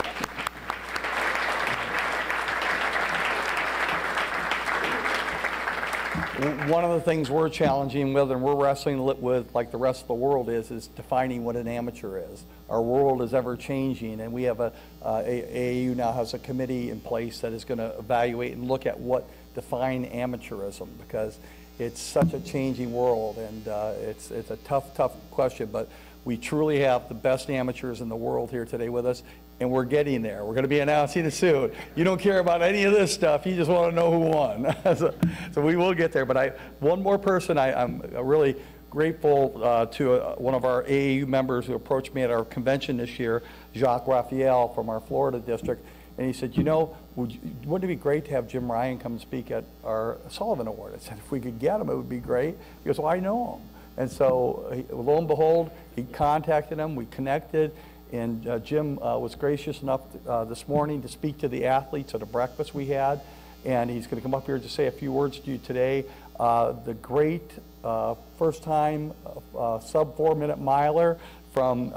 One of the things we're challenging with and we're wrestling with, like the rest of the world is, is defining what an amateur is. Our world is ever changing, and we have a, uh, AAU now has a committee in place that is going to evaluate and look at what define amateurism because it's such a changing world, and uh, it's it's a tough, tough question, but. We truly have the best amateurs in the world here today with us, and we're getting there. We're going to be announcing it soon. You don't care about any of this stuff. You just want to know who won. so, so, we will get there. But I, one more person, I, am really grateful uh, to uh, one of our AAU members who approached me at our convention this year, Jacques Raphael from our Florida district. And he said, you know, would wouldn't it be great to have Jim Ryun come speak at our Sullivan Award? I said, if we could get him, it would be great. He goes, well, I know him. And so, lo and behold, He contacted him, we connected, and uh, Jim uh, was gracious enough uh, this morning to speak to the athletes at a breakfast we had, and he's going to come up here to say a few words to you today. Uh, the great uh, first time uh, sub four minute miler from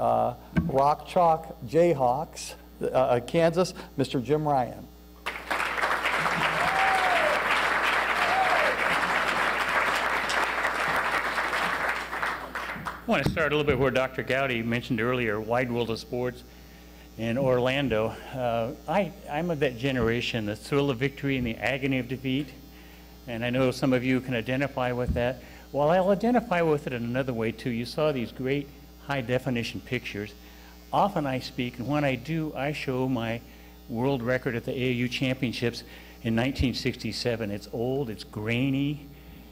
Rock Chalk Jayhawks, Kansas, Mr. Jim Ryun. I want to start a little bit where Dr. Goudy mentioned earlier, Wide World of Sports in Orlando. Uh, I, I'm of that generation, the thrill of victory and the agony of defeat. And I know some of you can identify with that. Well, I'll identify with it in another way too. You saw these great high definition pictures. Often I speak, and when I do, I show my world record at the AAU championships in 1967. It's old, it's grainy,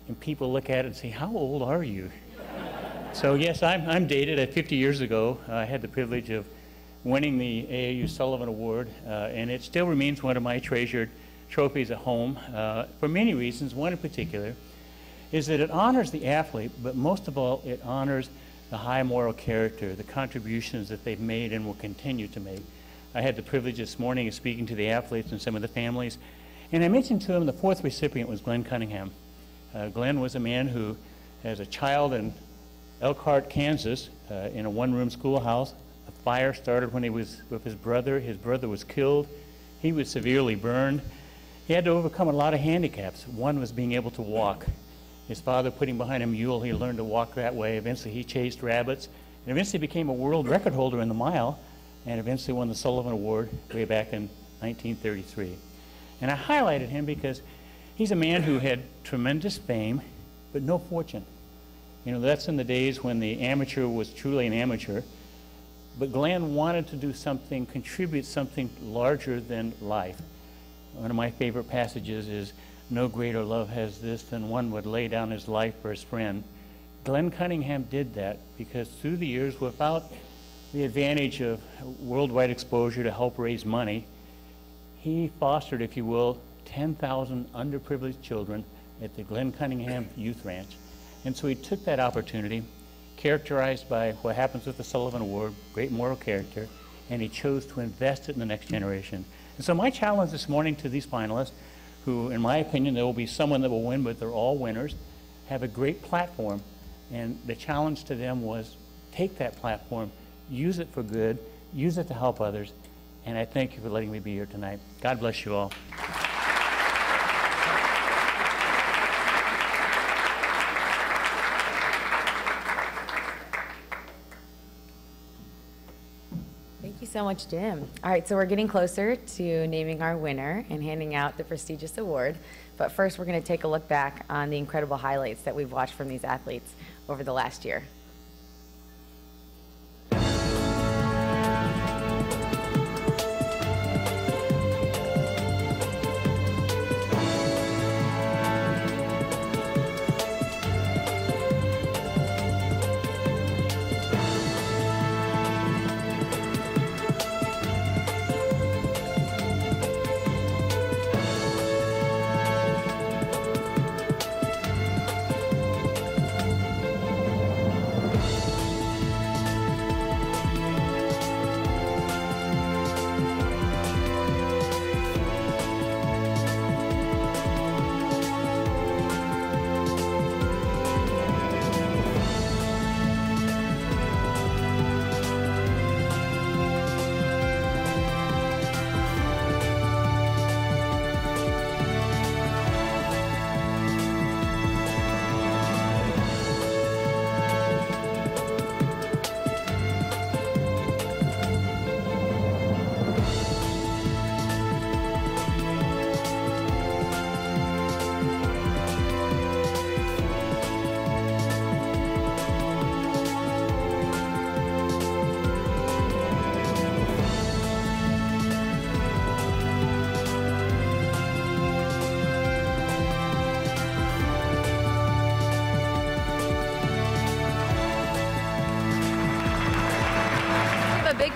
and people look at it and say, How old are you? So, yes, I'm, I'm dated. At 50 years ago, I had the privilege of winning the AAU Sullivan Award, uh, and it still remains one of my treasured trophies at home uh, for many reasons. One in particular is that it honors the athlete, but most of all, it honors the high moral character, the contributions that they've made and will continue to make. I had the privilege this morning of speaking to the athletes and some of the families, and I mentioned to them the fourth recipient was Glenn Cunningham. Uh, Glenn was a man who, as a child in Elkhart, Kansas, uh, in a one-room schoolhouse, a fire started when he was with his brother. His brother was killed. He was severely burned. He had to overcome a lot of handicaps. One was being able to walk. His father put him behind a mule. He learned to walk that way. Eventually, he chased rabbits and eventually became a world record holder in the mile and eventually won the Sullivan Award way back in 1933. And I highlighted him because he's a man who had tremendous fame but no fortune. You know, that's in the days when the amateur was truly an amateur. But Glenn wanted to do something, contribute something larger than life. One of my favorite passages is no greater love has this than one would lay down his life for his friend. Glenn Cunningham did that because through the years, without the advantage of worldwide exposure to help raise money, he fostered, if you will, 10,000 underprivileged children at the Glenn Cunningham Youth Ranch. And so he took that opportunity, characterized by what happens with the Sullivan Award, great moral character, and he chose to invest it in the next generation. And so my challenge this morning to these finalists who, in my opinion, there will be someone that will win, but they're all winners, have a great platform. And the challenge to them was take that platform, use it for good, use it to help others. And I thank you for letting me be here tonight. God bless you all. So much, Jim. All right, so we're getting closer to naming our winner and handing out the prestigious award. But first, we're going to take a look back on the incredible highlights that we've watched from these athletes over the last year.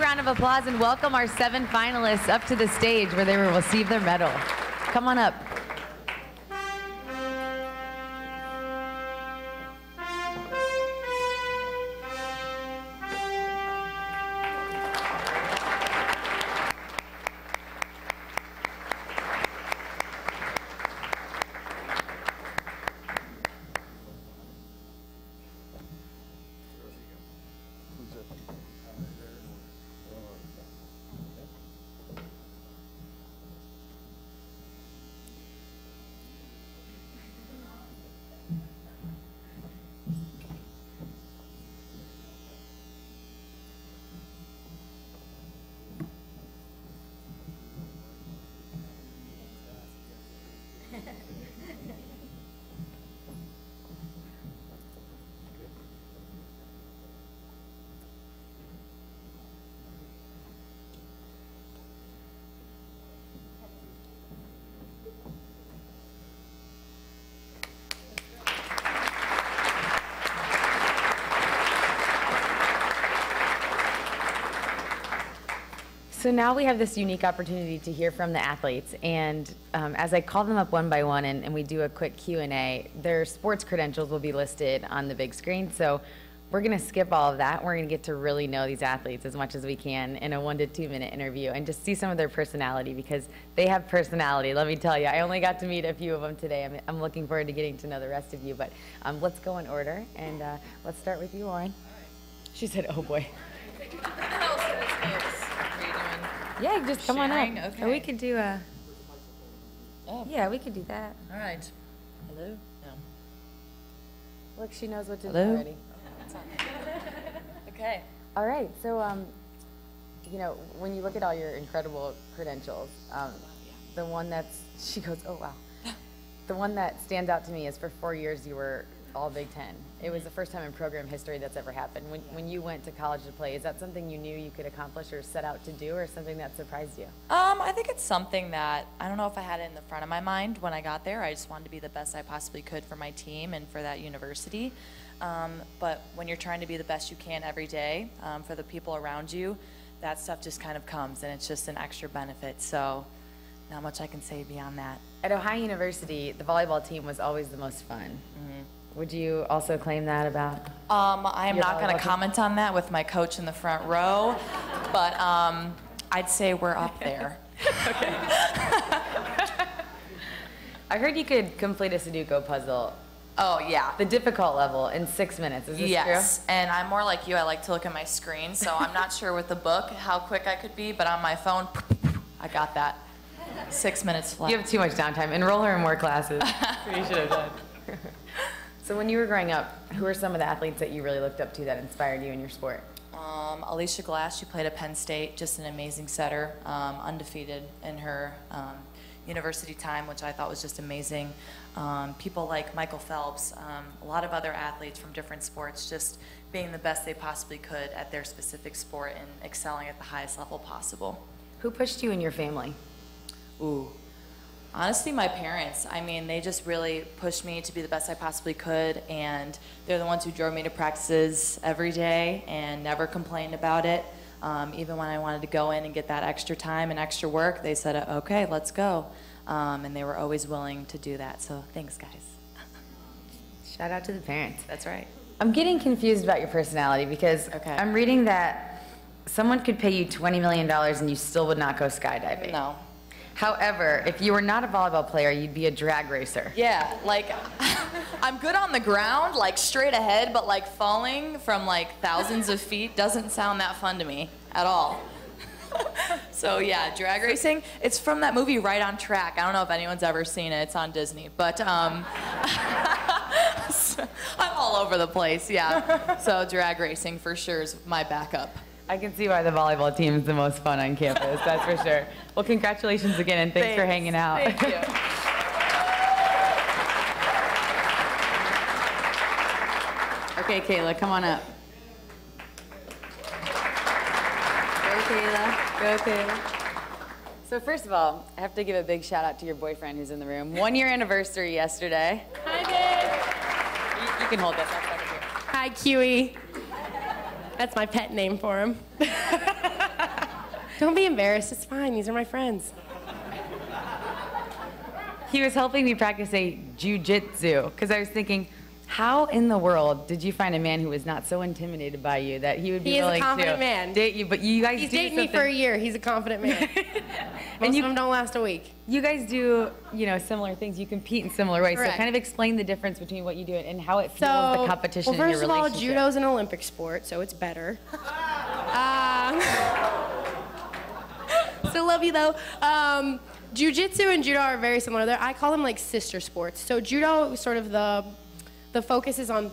Round of applause and welcome our seven finalists up to the stage where they will receive their medal. Come on up. So now we have this unique opportunity to hear from the athletes, and um, as I call them up one by one and, and we do a quick Q and A, their sports credentials will be listed on the big screen. So we're going to skip all of that. We're going to get to really know these athletes as much as we can in a one to two minute interview and just see some of their personality because they have personality. Let me tell you, I only got to meet a few of them today. I'm, I'm looking forward to getting to know the rest of you. But um, let's go in order, and uh, let's start with you, Lauren. She said, "Oh boy." Yeah, just come Sharing? on up. Okay. Or we could do a. Oh. Yeah, we could do that. All right. Hello? No. Look, she knows what to Hello? do already. Okay. All right, so um, you know, when you look at all your incredible credentials, um, the one that's she goes, oh wow, the one that stands out to me is for four years you were all Big Ten. It was the first time in program history that's ever happened. When when you went to college to play, is that something you knew you could accomplish or set out to do, or something that surprised you? Um, I think it's something that I don't know if I had it in the front of my mind when I got there. I just wanted to be the best I possibly could for my team and for that university. Um, but when you're trying to be the best you can every day um, for the people around you, that stuff just kind of comes and it's just an extra benefit. So, not much I can say beyond that. At Ohio University, the volleyball team was always the most fun. Would you also claim that about? Um, I am not going to comment on that with my coach in the front row, but um, I'd say we're up there. Okay. I heard you could complete a Sudoku puzzle. Oh yeah. The difficult level in six minutes. Is this true? yes, and I'm more like you. I like to look at my screen, so I'm not sure with the book how quick I could be, but on my phone, I got that. Six minutes true? flat. You have too much downtime. Enroll her in more classes. you should have done. So when you were growing up, who were some of the athletes that you really looked up to that inspired you in your sport? Um, Alisha Glass, she played at Penn State, just an amazing setter, um, undefeated in her um, university time, which I thought was just amazing. Um, people like Michael Phelps, um, a lot of other athletes from different sports, just being the best they possibly could at their specific sport and excelling at the highest level possible. Who pushed you in your family? Ooh. Honestly, my parents. I mean, they just really pushed me to be the best I possibly could, and they're the ones who drove me to practices every day and never complained about it. Um, even when I wanted to go in and get that extra time and extra work, they said, okay, let's go. Um, and they were always willing to do that. So thanks, guys. Shout out to the parents. That's right. I'm getting confused about your personality because okay. I'm reading that someone could pay you $20 million and you still would not go skydiving. No. However, if you were not a volleyball player, you'd be a drag racer. Yeah, like I'm good on the ground, like straight ahead, but like falling from like thousands of feet doesn't sound that fun to me at all. so yeah, drag racing. It's from that movie Right on Track. I don't know if anyone's ever seen it. It's on Disney, but um, I'm all over the place. Yeah. So drag racing for sure is my backup. I can see why the volleyball team is the most fun on campus, that's for sure. Well, congratulations again, and thanks, for hanging out. Thank you. okay, Kayla, come on up. Go, Kayla. Go, Kayla. So first of all, I have to give a big shout out to your boyfriend who's in the room. One year anniversary yesterday. Hi, babe. You, you can hold this. I'll set it here. Hi, Kiwi. That's my pet name for him. Don't be embarrassed. It's fine. These are my friends. He was helping me practice a jujitsu because I was thinking, how in the world did you find a man who was not so intimidated by you that he would be He willing confident to man. date you? But you guys He's do dated me for a year. He's a confident man. Most of them don't last a week. You guys do, you know, similar things. You compete in similar ways. Correct. So kind of explain the difference between what you do and how it feels So, the competition well, in first of all, judo's an Olympic sport, so it's better. Um, so love you though. Um, jiu-jitsu and judo are very similar. They're, I call them like sister sports. So judo, is sort of the the focus is on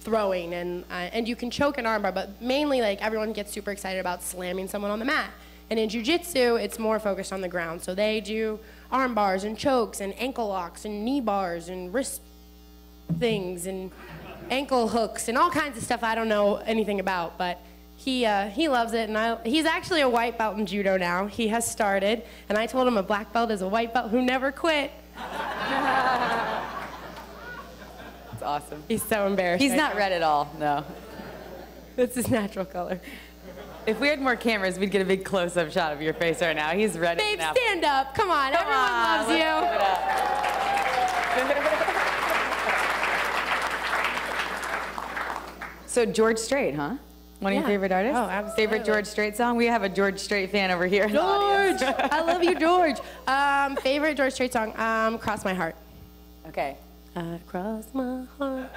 throwing and uh, and you can choke an armbar, but mainly like everyone gets super excited about slamming someone on the mat. And in jiu-jitsu, it's more focused on the ground. So they do arm bars and chokes and ankle locks and knee bars and wrist things and ankle hooks and all kinds of stuff I don't know anything about, but he uh, he loves it, and I, he's actually a white belt in judo now. He has started, and I told him a black belt is a white belt who never quit. It's awesome. He's so embarrassed. He's right not now. red at all. No. That's his natural color. If we had more cameras, we'd get a big close-up shot of your face right now. He's red Babe, an stand up. Come on, Come everyone on, loves you. give it up. So George Strait, huh? One of your favorite artists? Oh, absolutely. Favorite George Strait song? We have a George Strait fan over here. George, I love you, George. Um, favorite George Strait song? Um, Cross My Heart. Okay. I cross my heart.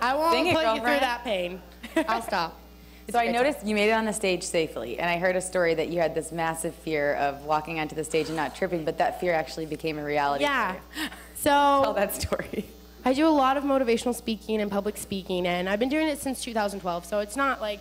I won't Sing it, put you through that pain. I'll stop. So I noticed you made it on the stage safely, and I heard a story that you had this massive fear of walking onto the stage and not tripping, but that fear actually became a reality. Yeah. So Tell that story. I do a lot of motivational speaking and public speaking, and I've been doing it since 2012. So it's not like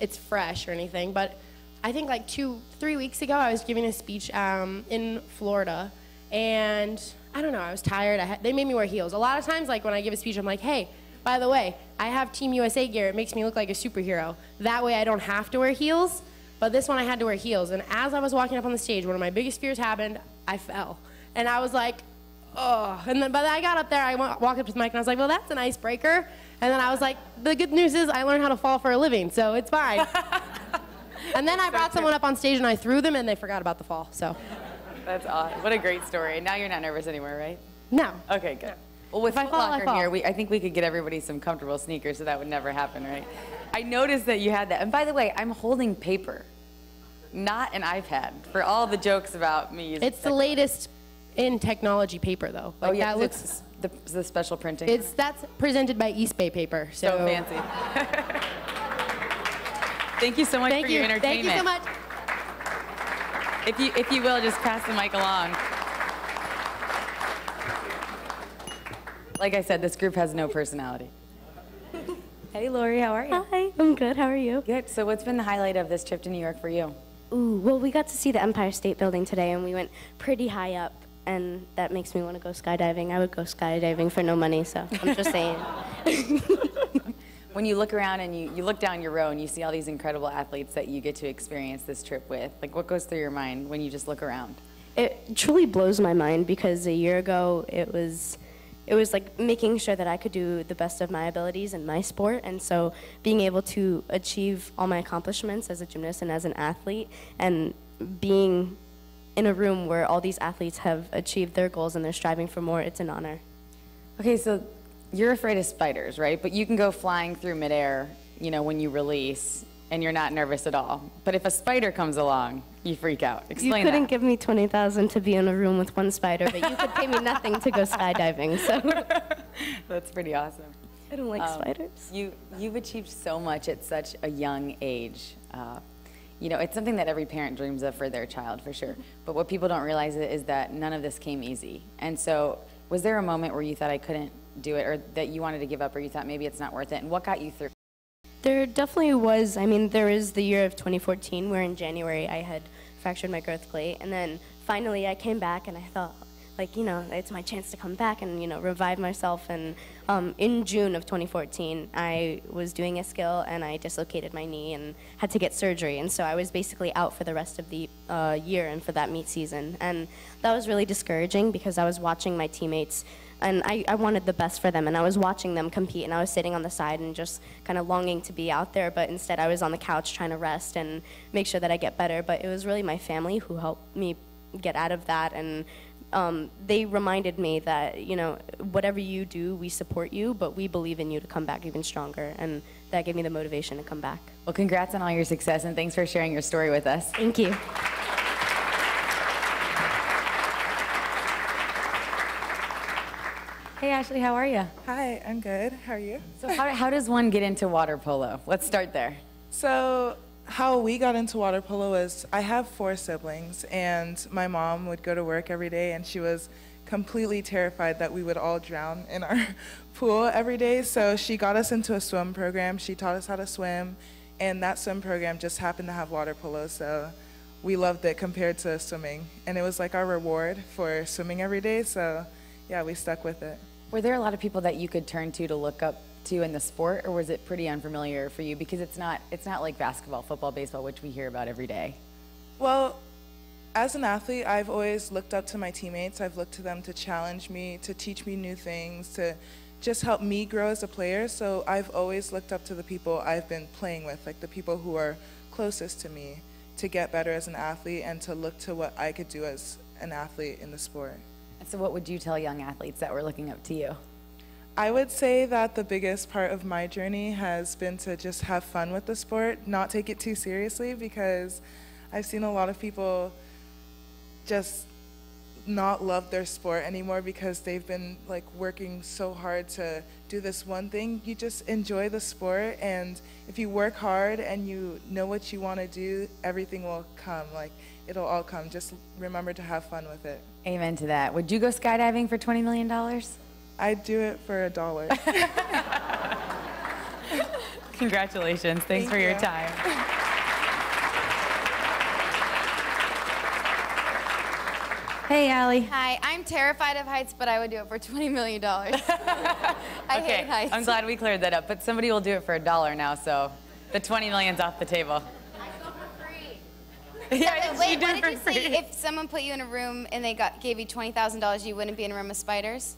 it's fresh or anything, but I think like two, three weeks ago, I was giving a speech um, in Florida, and I don't know, I was tired. I they made me wear heels. A lot of times, like when I give a speech, I'm like, hey, by the way, I have Team USA gear. It makes me look like a superhero. That way, I don't have to wear heels. But this one, I had to wear heels. And as I was walking up on the stage, one of my biggest fears happened. I fell, and I was like, oh. And then, but I got up there. I wa- walked up to the mic, and I was like, well, that's an icebreaker. And then I was like, the good news is I learned how to fall for a living, so it's fine. and then I brought someone up on stage, and I threw them, and they forgot about the fall. So That's awesome. What a great story. Now you're not nervous anymore, right? no. Okay, good. Well, with If I Foot fall, Locker here, we, I think we could get everybody some comfortable sneakers, so that would never happen, right? I noticed that you had that. And by the way, I'm holding paper, not an iPad, for all the jokes about me using It's the latest in technology paper, though. Oh, yeah, that it's looks. the, the special printing. It's that's presented by Eastbay Paper. So, so fancy. Thank you so much Thank for your you. Thank entertainment. you so much. If you, if you will, just pass the mic along. Like I said, this group has no personality. Hey, Lori, how are you? Hi, I'm good. How are you? Good. So, what's been the highlight of this trip to New York for you? Ooh, well, we got to see the Empire State Building today, and we went pretty high up, and that makes me want to go skydiving. I would go skydiving for no money, so I'm just saying. When you look around and you, you look down your row and you see all these incredible athletes that you get to experience this trip with, like what goes through your mind when you just look around? It truly blows my mind because a year ago it was it was like making sure that I could do the best of my abilities in my sport and so being able to achieve all my accomplishments as a gymnast and as an athlete and being in a room where all these athletes have achieved their goals and they're striving for more, it's an honor. Okay, so you're afraid of spiders, right? But you can go flying through midair, you know, when you release, and you're not nervous at all. But if a spider comes along, you freak out. Explain you couldn't that. give me 20,000 to be in a room with one spider, but you could pay me nothing to go skydiving. So That's pretty awesome. I don't like Um, spiders. You, you've achieved so much at such a young age. Uh, you know, it's something that every parent dreams of for their child, for sure. But what people don't realize is that none of this came easy. And so, was there a moment where you thought I couldn't do it, or that you wanted to give up, or you thought maybe it's not worth it? And what got you through? There definitely was. I mean, there was the year of 2014 where in January I had fractured my growth plate, and then finally I came back and I thought, like, you know, it's my chance to come back and, you know, revive myself. And um, in June of 2014, I was doing a skill and I dislocated my knee and had to get surgery. And so I was basically out for the rest of the uh, year and for that meet season. And that was really discouraging because I was watching my teammates and I, I wanted the best for them. And i was watching them compete and i was sitting on the side and just kind of longing to be out there but instead i was on the couch trying to rest and make sure that i get better. But it was really my family who helped me get out of that and um, they reminded me that you know whatever you do we support you but we believe in you to come back even stronger and that gave me the motivation to come back. Well, congrats on all your success, and thanks for sharing your story with us. thank you Hey, Ashley, how are you? Hi, I'm good. How are you? So, how, how does one get into water polo? Let's start there. So, how we got into water polo was I have four siblings, and my mom would go to work every day, and she was completely terrified that we would all drown in our pool every day. So, she got us into a swim program. She taught us how to swim, and that swim program just happened to have water polo. So, we loved it compared to swimming, and it was like our reward for swimming every day. So, yeah, we stuck with it. Were there a lot of people that you could turn to to look up to in the sport, or was it pretty unfamiliar for you? Because it's not it's not like basketball, football, baseball, which we hear about every day. Well, as an athlete, I've always looked up to my teammates. I've looked to them to challenge me, to teach me new things, to just help me grow as a player. So I've always looked up to the people I've been playing with, like the people who are closest to me, to get better as an athlete and to look to what I could do as an athlete in the sport. So what would you tell young athletes that were looking up to you? I would say that the biggest part of my journey has been to just have fun with the sport, not take it too seriously because I've seen a lot of people just not love their sport anymore because they've been like working so hard to do this one thing. You just enjoy the sport and if you work hard and you know what you want to do, everything will come. Like it'll all come. Just remember to have fun with it. Amen to that. Would you go skydiving for $20 million? I'd do it for a dollar. Congratulations. Thanks Thank for your you. time. Hey, Allie. Hi, I'm terrified of heights, but I would do it for $20 million. I okay, hate heights. I'm glad we cleared that up, but somebody will do it for a dollar now, so the 20 million's off the table. Yeah, wait, what did you say? If someone put you in a room and they got gave you twenty thousand dollars, you wouldn't be in a room with spiders?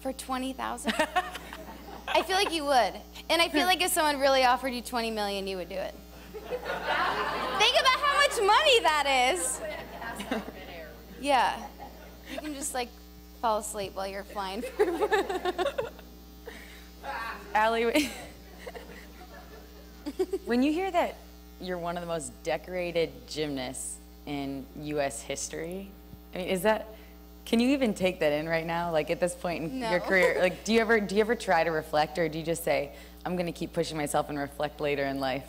For twenty thousand? I feel like you would, and I feel like if someone really offered you twenty million, you would do it. Think about how much money that is. Yeah, you can just like fall asleep while you're flying. Allie, when you hear that you're one of the most decorated gymnasts in U.S. history, I mean, is that? Can you even take that in right now? Like at this point in your career, like do you ever do you ever try to reflect, or do you just say, "I'm going to keep pushing myself and reflect later in life"?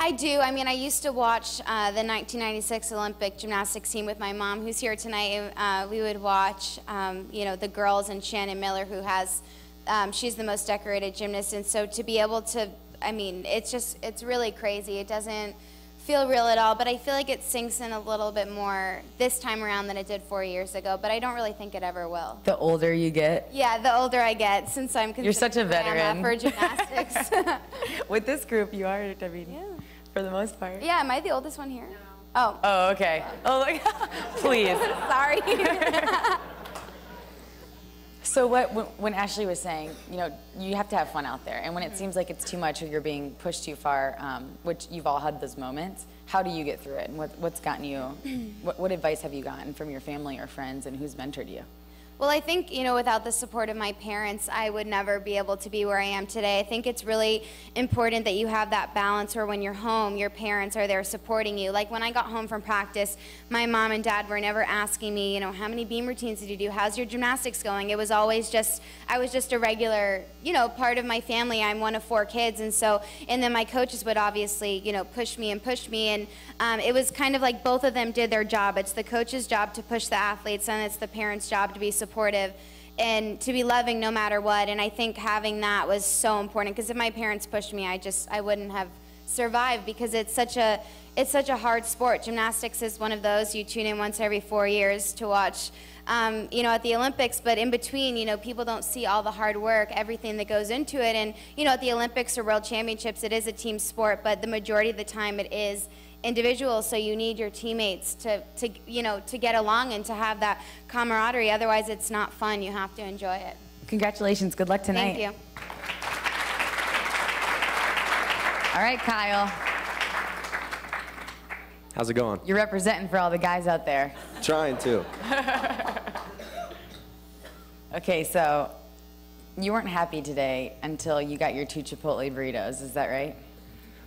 I do. I mean, I used to watch uh, the 1996 Olympic gymnastics team with my mom, who's here tonight. Uh, we would watch, um, you know, the girls and Shannon Miller, who has, um, she's the most decorated gymnast, and so to be able to, I mean, it's just, it's really crazy. It doesn't feel real at all, but I feel like it sinks in a little bit more this time around than it did four years ago. But I don't really think it ever will. The older you get, Yeah, the older I get, since I'm You're such a considered grandma veteran. for gymnastics. with this group, you are. I mean, yeah. for the most part. yeah, am I the oldest one here? Oh. Oh, okay. Oh, like, please. Sorry. So what, when- Ashley was saying, you know, you have to have fun out there, and when it Mm-hmm. seems like it's too much or you're being pushed too far, um, which you've all had those moments, how do you get through it? And what, what's gotten you, what, what advice have you gotten from your family or friends, and who's mentored you? Well, I think, you know, without the support of my parents, I would never be able to be where I am today. I think it's really important that you have that balance where when you're home, your parents are there supporting you. Like when I got home from practice, my mom and dad were never asking me, you know, how many beam routines did you do? How's your gymnastics going? It was always just, I was just a regular, you know, part of my family. I'm one of four kids. And so, and then my coaches would obviously, you know, push me and push me. And um, it was kind of like both of them did their job. It's the coach's job to push the athletes, and it's the parents' job to be supportive and to be loving no matter what. And I think having that was so important because if my parents pushed me, I just I wouldn't have survived because it's such a it's such a hard sport. Gymnastics is one of those you tune in once every four years to watch. Um, you know, at the Olympics, but in between, you know, people don't see all the hard work, everything that goes into it. And, you know, at the Olympics or World Championships, it is a team sport, but the majority of the time it is individual so you need your teammates to, to you know to get along and to have that camaraderie otherwise it's not fun you have to enjoy it Congratulations. Good luck tonight. thank you All right, Kyle. How's it going? You're representing for all the guys out there. Trying to. Okay, so you weren't happy today until you got your two Chipotle burritos. Is that right?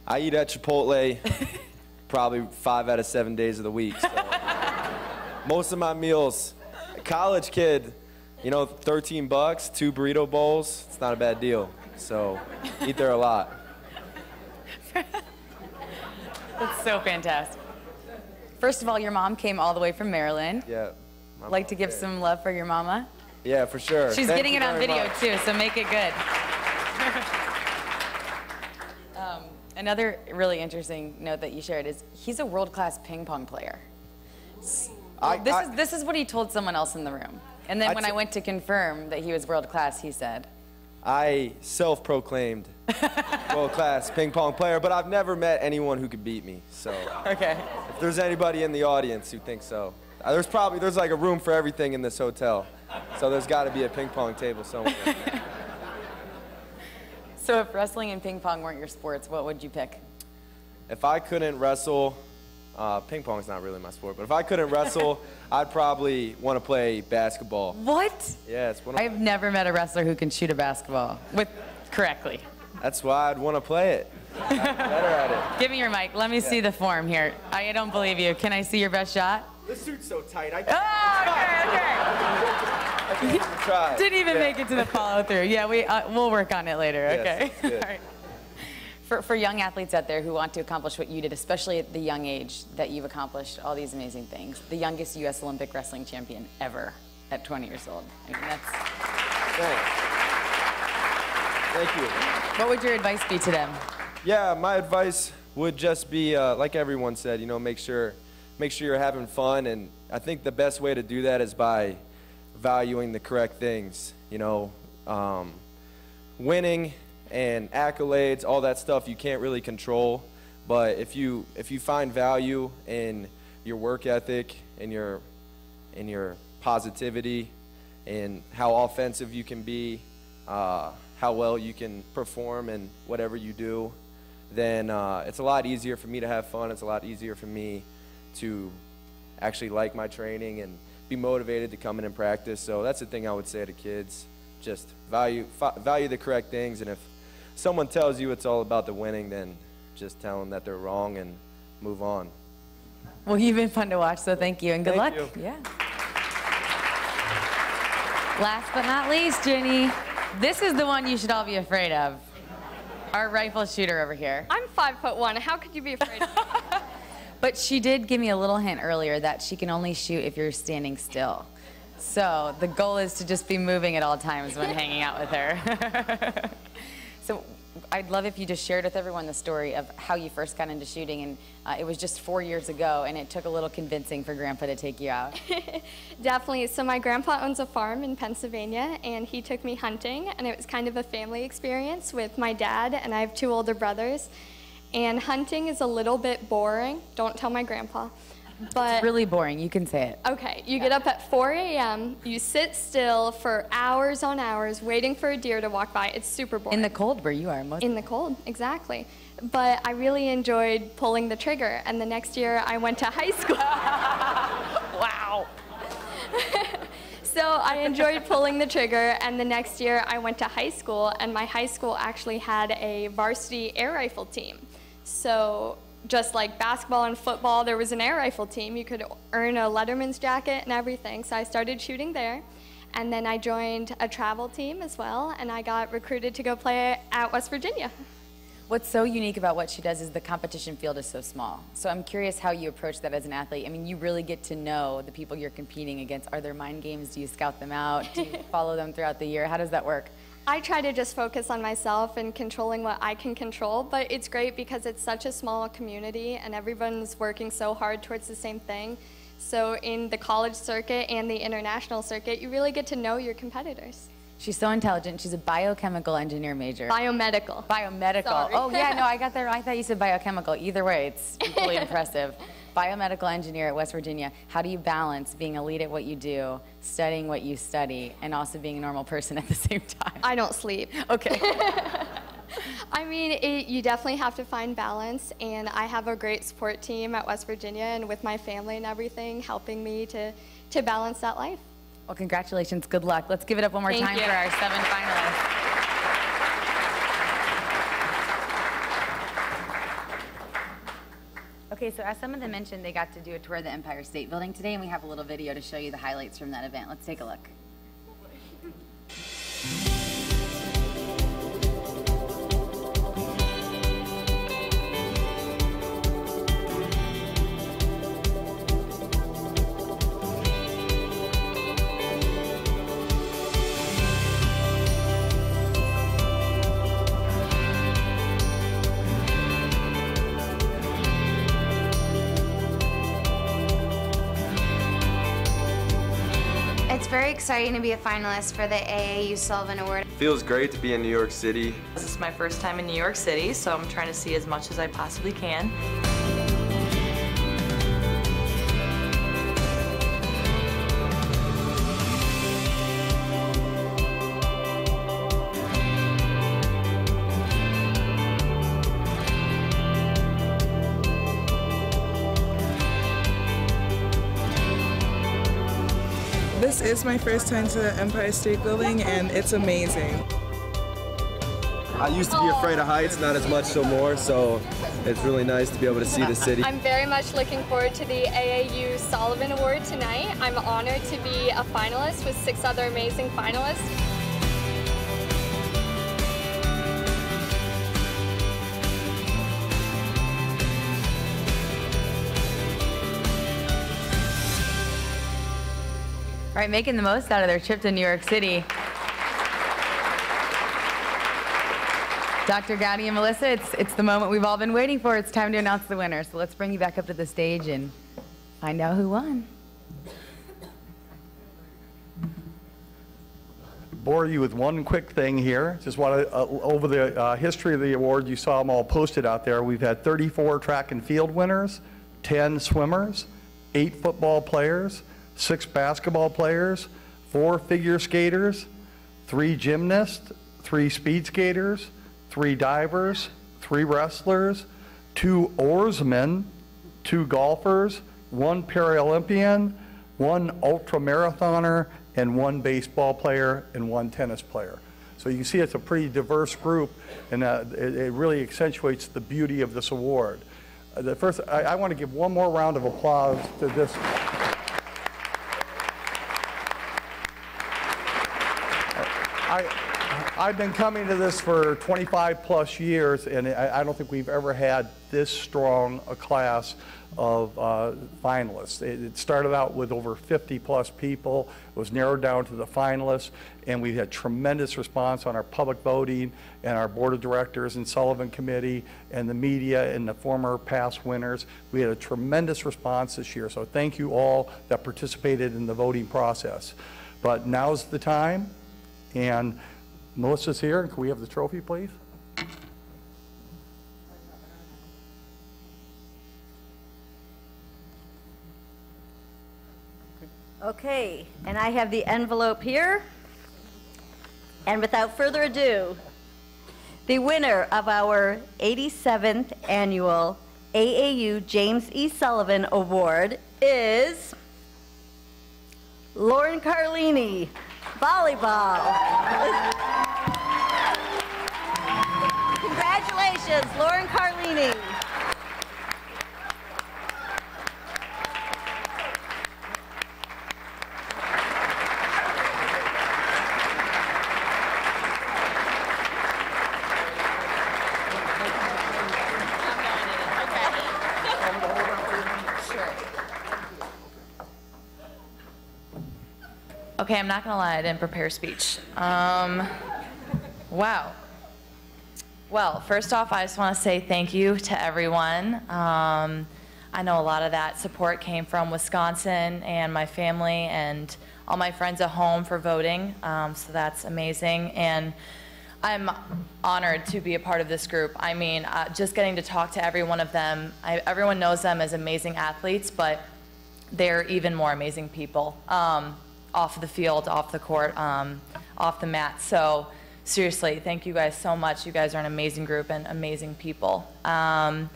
I eat at Chipotle probably five out of seven days of the week. So. Most of my meals, college kid, you know, 13 bucks, two burrito bowls, it's not a bad deal. So eat there a lot. That's so fantastic. First of all, your mom came all the way from Maryland. Yeah. Like to give great. some love for your mama. Yeah, for sure. She's Thank getting it on video much. too, so make it good. um, another really interesting note that you shared is he's a world-class ping pong player. I- this I- is this is what he told someone else in the room. And then I'd when I went to confirm that he was world-class, he said, I self-proclaimed world-class ping pong player, but I've never met anyone who could beat me. So Okay. if there's anybody in the audience who thinks so, Uh, There's probably there's like a room for everything in this hotel, so there's got to be a ping pong table somewhere. So if wrestling and ping pong weren't your sports, what would you pick? if I couldn't wrestle, uh, ping pong's not really my sport, but if I couldn't wrestle, I'd probably want to play basketball. What? Yeah, it's one of, I've never met a wrestler who can shoot a basketball with correctly. that's why I'd want to play it. I'm better at it. Give me your mic. Let me see the form here. I don't believe you. Can I see your best shot? The suit's so tight. I Oh, okay, okay. try. Didn't even Yeah. make it to the follow through. Yeah, we uh, we'll work on it later. Yes, okay. All right. For for young athletes out there who want to accomplish what you did, especially at the young age that you've accomplished all these amazing things, the youngest U.S. Olympic wrestling champion ever at 20 years old. I mean, that's. Thank you. What would your advice be to them? Yeah, my advice would just be uh, like everyone said. You know, make sure make sure you're having fun, and I think the best way to do that is by valuing the correct things. You know, um, winning and accolades, all that stuff you can't really control. But if you if you find value in your work ethic and your in your positivity and how offensive you can be, uh, how well you can perform in whatever you do, then uh, it's a lot easier for me to have fun. It's a lot easier for me to actually like my training and be motivated to come in and practice. So that's the thing I would say to kids: just value fa- value the correct things, and if someone tells you it's all about the winning, then just tell them that they're wrong and move on. Well, you've been fun to watch, so thank you and good Thank luck. you. Yeah. Last but not least, Jenny, this is the one you should all be afraid of. Our rifle shooter over here. I'm five foot one. How could you be afraid of me? But she did give me a little hint earlier that she can only shoot if you're standing still. So the goal is to just be moving at all times when hanging out with her. so I'd love if you just shared with everyone the story of how you first got into shooting. And uh, it was just four years ago, and it took a little convincing for Grandpa to take you out. Definitely. So my grandpa owns a farm in Pennsylvania, and he took me hunting, and it was kind of a family experience with my dad, and I have two older brothers. And hunting is a little bit boring. Don't tell my grandpa. But It's really boring. You can say it. Okay, you get up at 4 a.m., you sit still for hours on hours waiting for a deer to walk by. It's super boring. In the cold where you are most. In the cold, exactly. But I really enjoyed pulling the trigger, and the next year I went to high school. wow. so I enjoyed pulling the trigger, and the next year I went to high school, and my high school actually had a varsity air rifle team. So just like basketball and football, there was an air rifle team. You could earn a Letterman's jacket and everything. So I started shooting there. And then I joined a travel team as well, and I got recruited to go play at West Virginia. What's so unique about what she does is the competition field is so small. So I'm curious how you approach that as an athlete. I mean, you really get to know the people you're competing against. Are there mind games? Do you scout them out? Do you follow them throughout the year? How does that work? I try to just focus on myself and controlling what I can control, but it's great because it's such a small community and everyone's working so hard towards the same thing. So in the college circuit and the international circuit, you really get to know your competitors. She's so intelligent. She's a biochemical engineer major. Biomedical. Biomedical. Sorry. Oh, yeah, no, I got that. I thought you said biochemical. Either way, it's equally impressive. Biomedical engineer at West Virginia. How do you balance being elite at what you do, studying what you study, and also being a normal person at the same time? I don't sleep. Okay. I mean, it, you definitely have to find balance, and I have a great support team at West Virginia and with my family and everything helping me to, to balance that life. Well, congratulations. Good luck. Let's give it up one more Thank time you. for our seven finalists. Okay, so as some of them mentioned, they got to do a tour of the Empire State Building today, and we have a little video to show you the highlights from that event. Let's take a look. Exciting to be a finalist for the AAU Sullivan Award. Feels great to be in New York City. This is my first time in New York City, so I'm trying to see as much as I possibly can. Is my first time to the Empire State Building, and it's amazing. I used to be afraid of heights, not as much so more, so it's really nice to be able to see the city. I'm very much looking forward to the AAU Sullivan Award tonight. I'm honored to be a finalist with six other amazing finalists. Right, making the most out of their trip to New York City. Dr. Goudy and Melissa, it's, it's the moment we've all been waiting for. It's time to announce the winner. So let's bring you back up to the stage and find out who won. bore you with one quick thing here. Just want to, uh, over the uh, history of the award, you saw them all posted out there. We've had 34 track and field winners, 10 swimmers, eight football players, six basketball players, four figure skaters, three gymnasts, three speed skaters, three divers, three wrestlers, two oarsmen, two golfers, one Paralympian, one ultramarathoner, and one baseball player and one tennis player. So you can see it's a pretty diverse group, and uh, it, it really accentuates the beauty of this award. Uh, the first, I, I want to give one more round of applause to this. I, I've been coming to this for 25 plus years, and I, I don't think we've ever had this strong a class of uh, finalists. It, it started out with over 50 plus people, it was narrowed down to the finalists, and we had tremendous response on our public voting and our board of directors and Sullivan Committee and the media and the former past winners. We had a tremendous response this year, so thank you all that participated in the voting process. But now's the time, and Melissa's here. Can we have the trophy, please? Okay, and I have the envelope here. And without further ado, the winner of our 87th annual AAU James E. Sullivan Award is Lauren Carlini, volleyball. Congratulations, Lauren Carlini. Okay, I'm not gonna lie, I didn't prepare a speech. Um, wow. Well, first off, I just want to say thank you to everyone. Um, I know a lot of that support came from Wisconsin and my family and all my friends at home for voting, um, so that's amazing. And I'm honored to be a part of this group. I mean, uh, just getting to talk to every one of them, I, everyone knows them as amazing athletes, but they're even more amazing people um, off the field, off the court, um, off the mat. So seriously, thank you guys so much. You guys are an amazing group and amazing people. Um,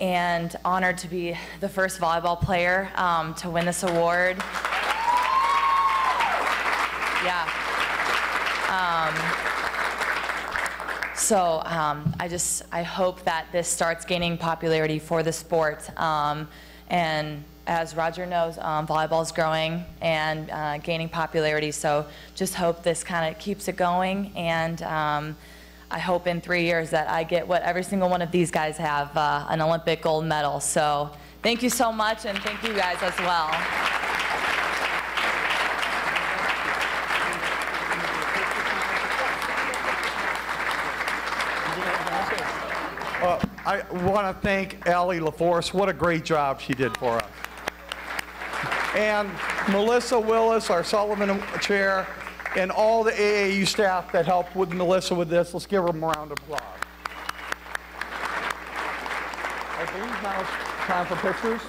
and honored to be the first volleyball player um, to win this award. Yeah. Um, so um, I just I hope that this starts gaining popularity for the sport. Um, and as Roger knows, um, volleyball is growing and uh, gaining popularity. So just hope this kind of keeps it going. And um, I hope in three years that I get what every single one of these guys have, uh, an Olympic gold medal. So thank you so much, and thank you guys as well. Uh, I want to thank Allie LaForce. What a great job she did for us. And Melissa Willis, our Sullivan Chair, and all the AAU staff that helped with Melissa with this. Let's give them a round of applause. I believe now it's time for pictures.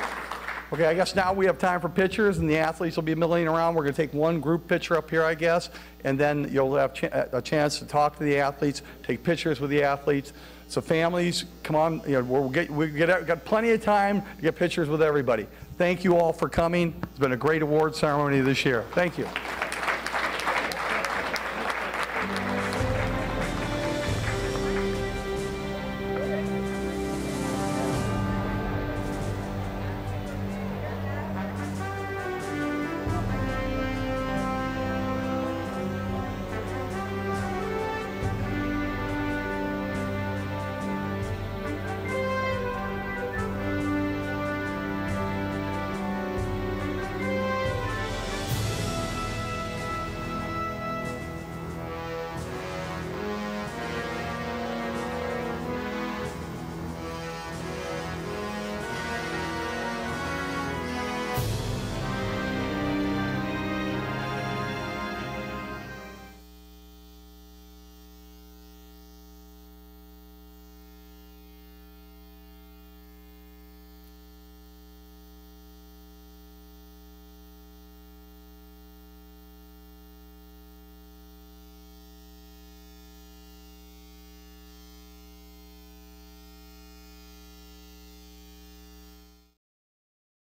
Okay, I guess now we have time for pictures, and the athletes will be milling around. We're going to take one group picture up here, I guess, and then you'll have a chance to talk to the athletes, take pictures with the athletes. So families, come on, you know, we'll get, we get, got plenty of time to get pictures with everybody. Thank you all for coming. It's been a great award ceremony this year. Thank you.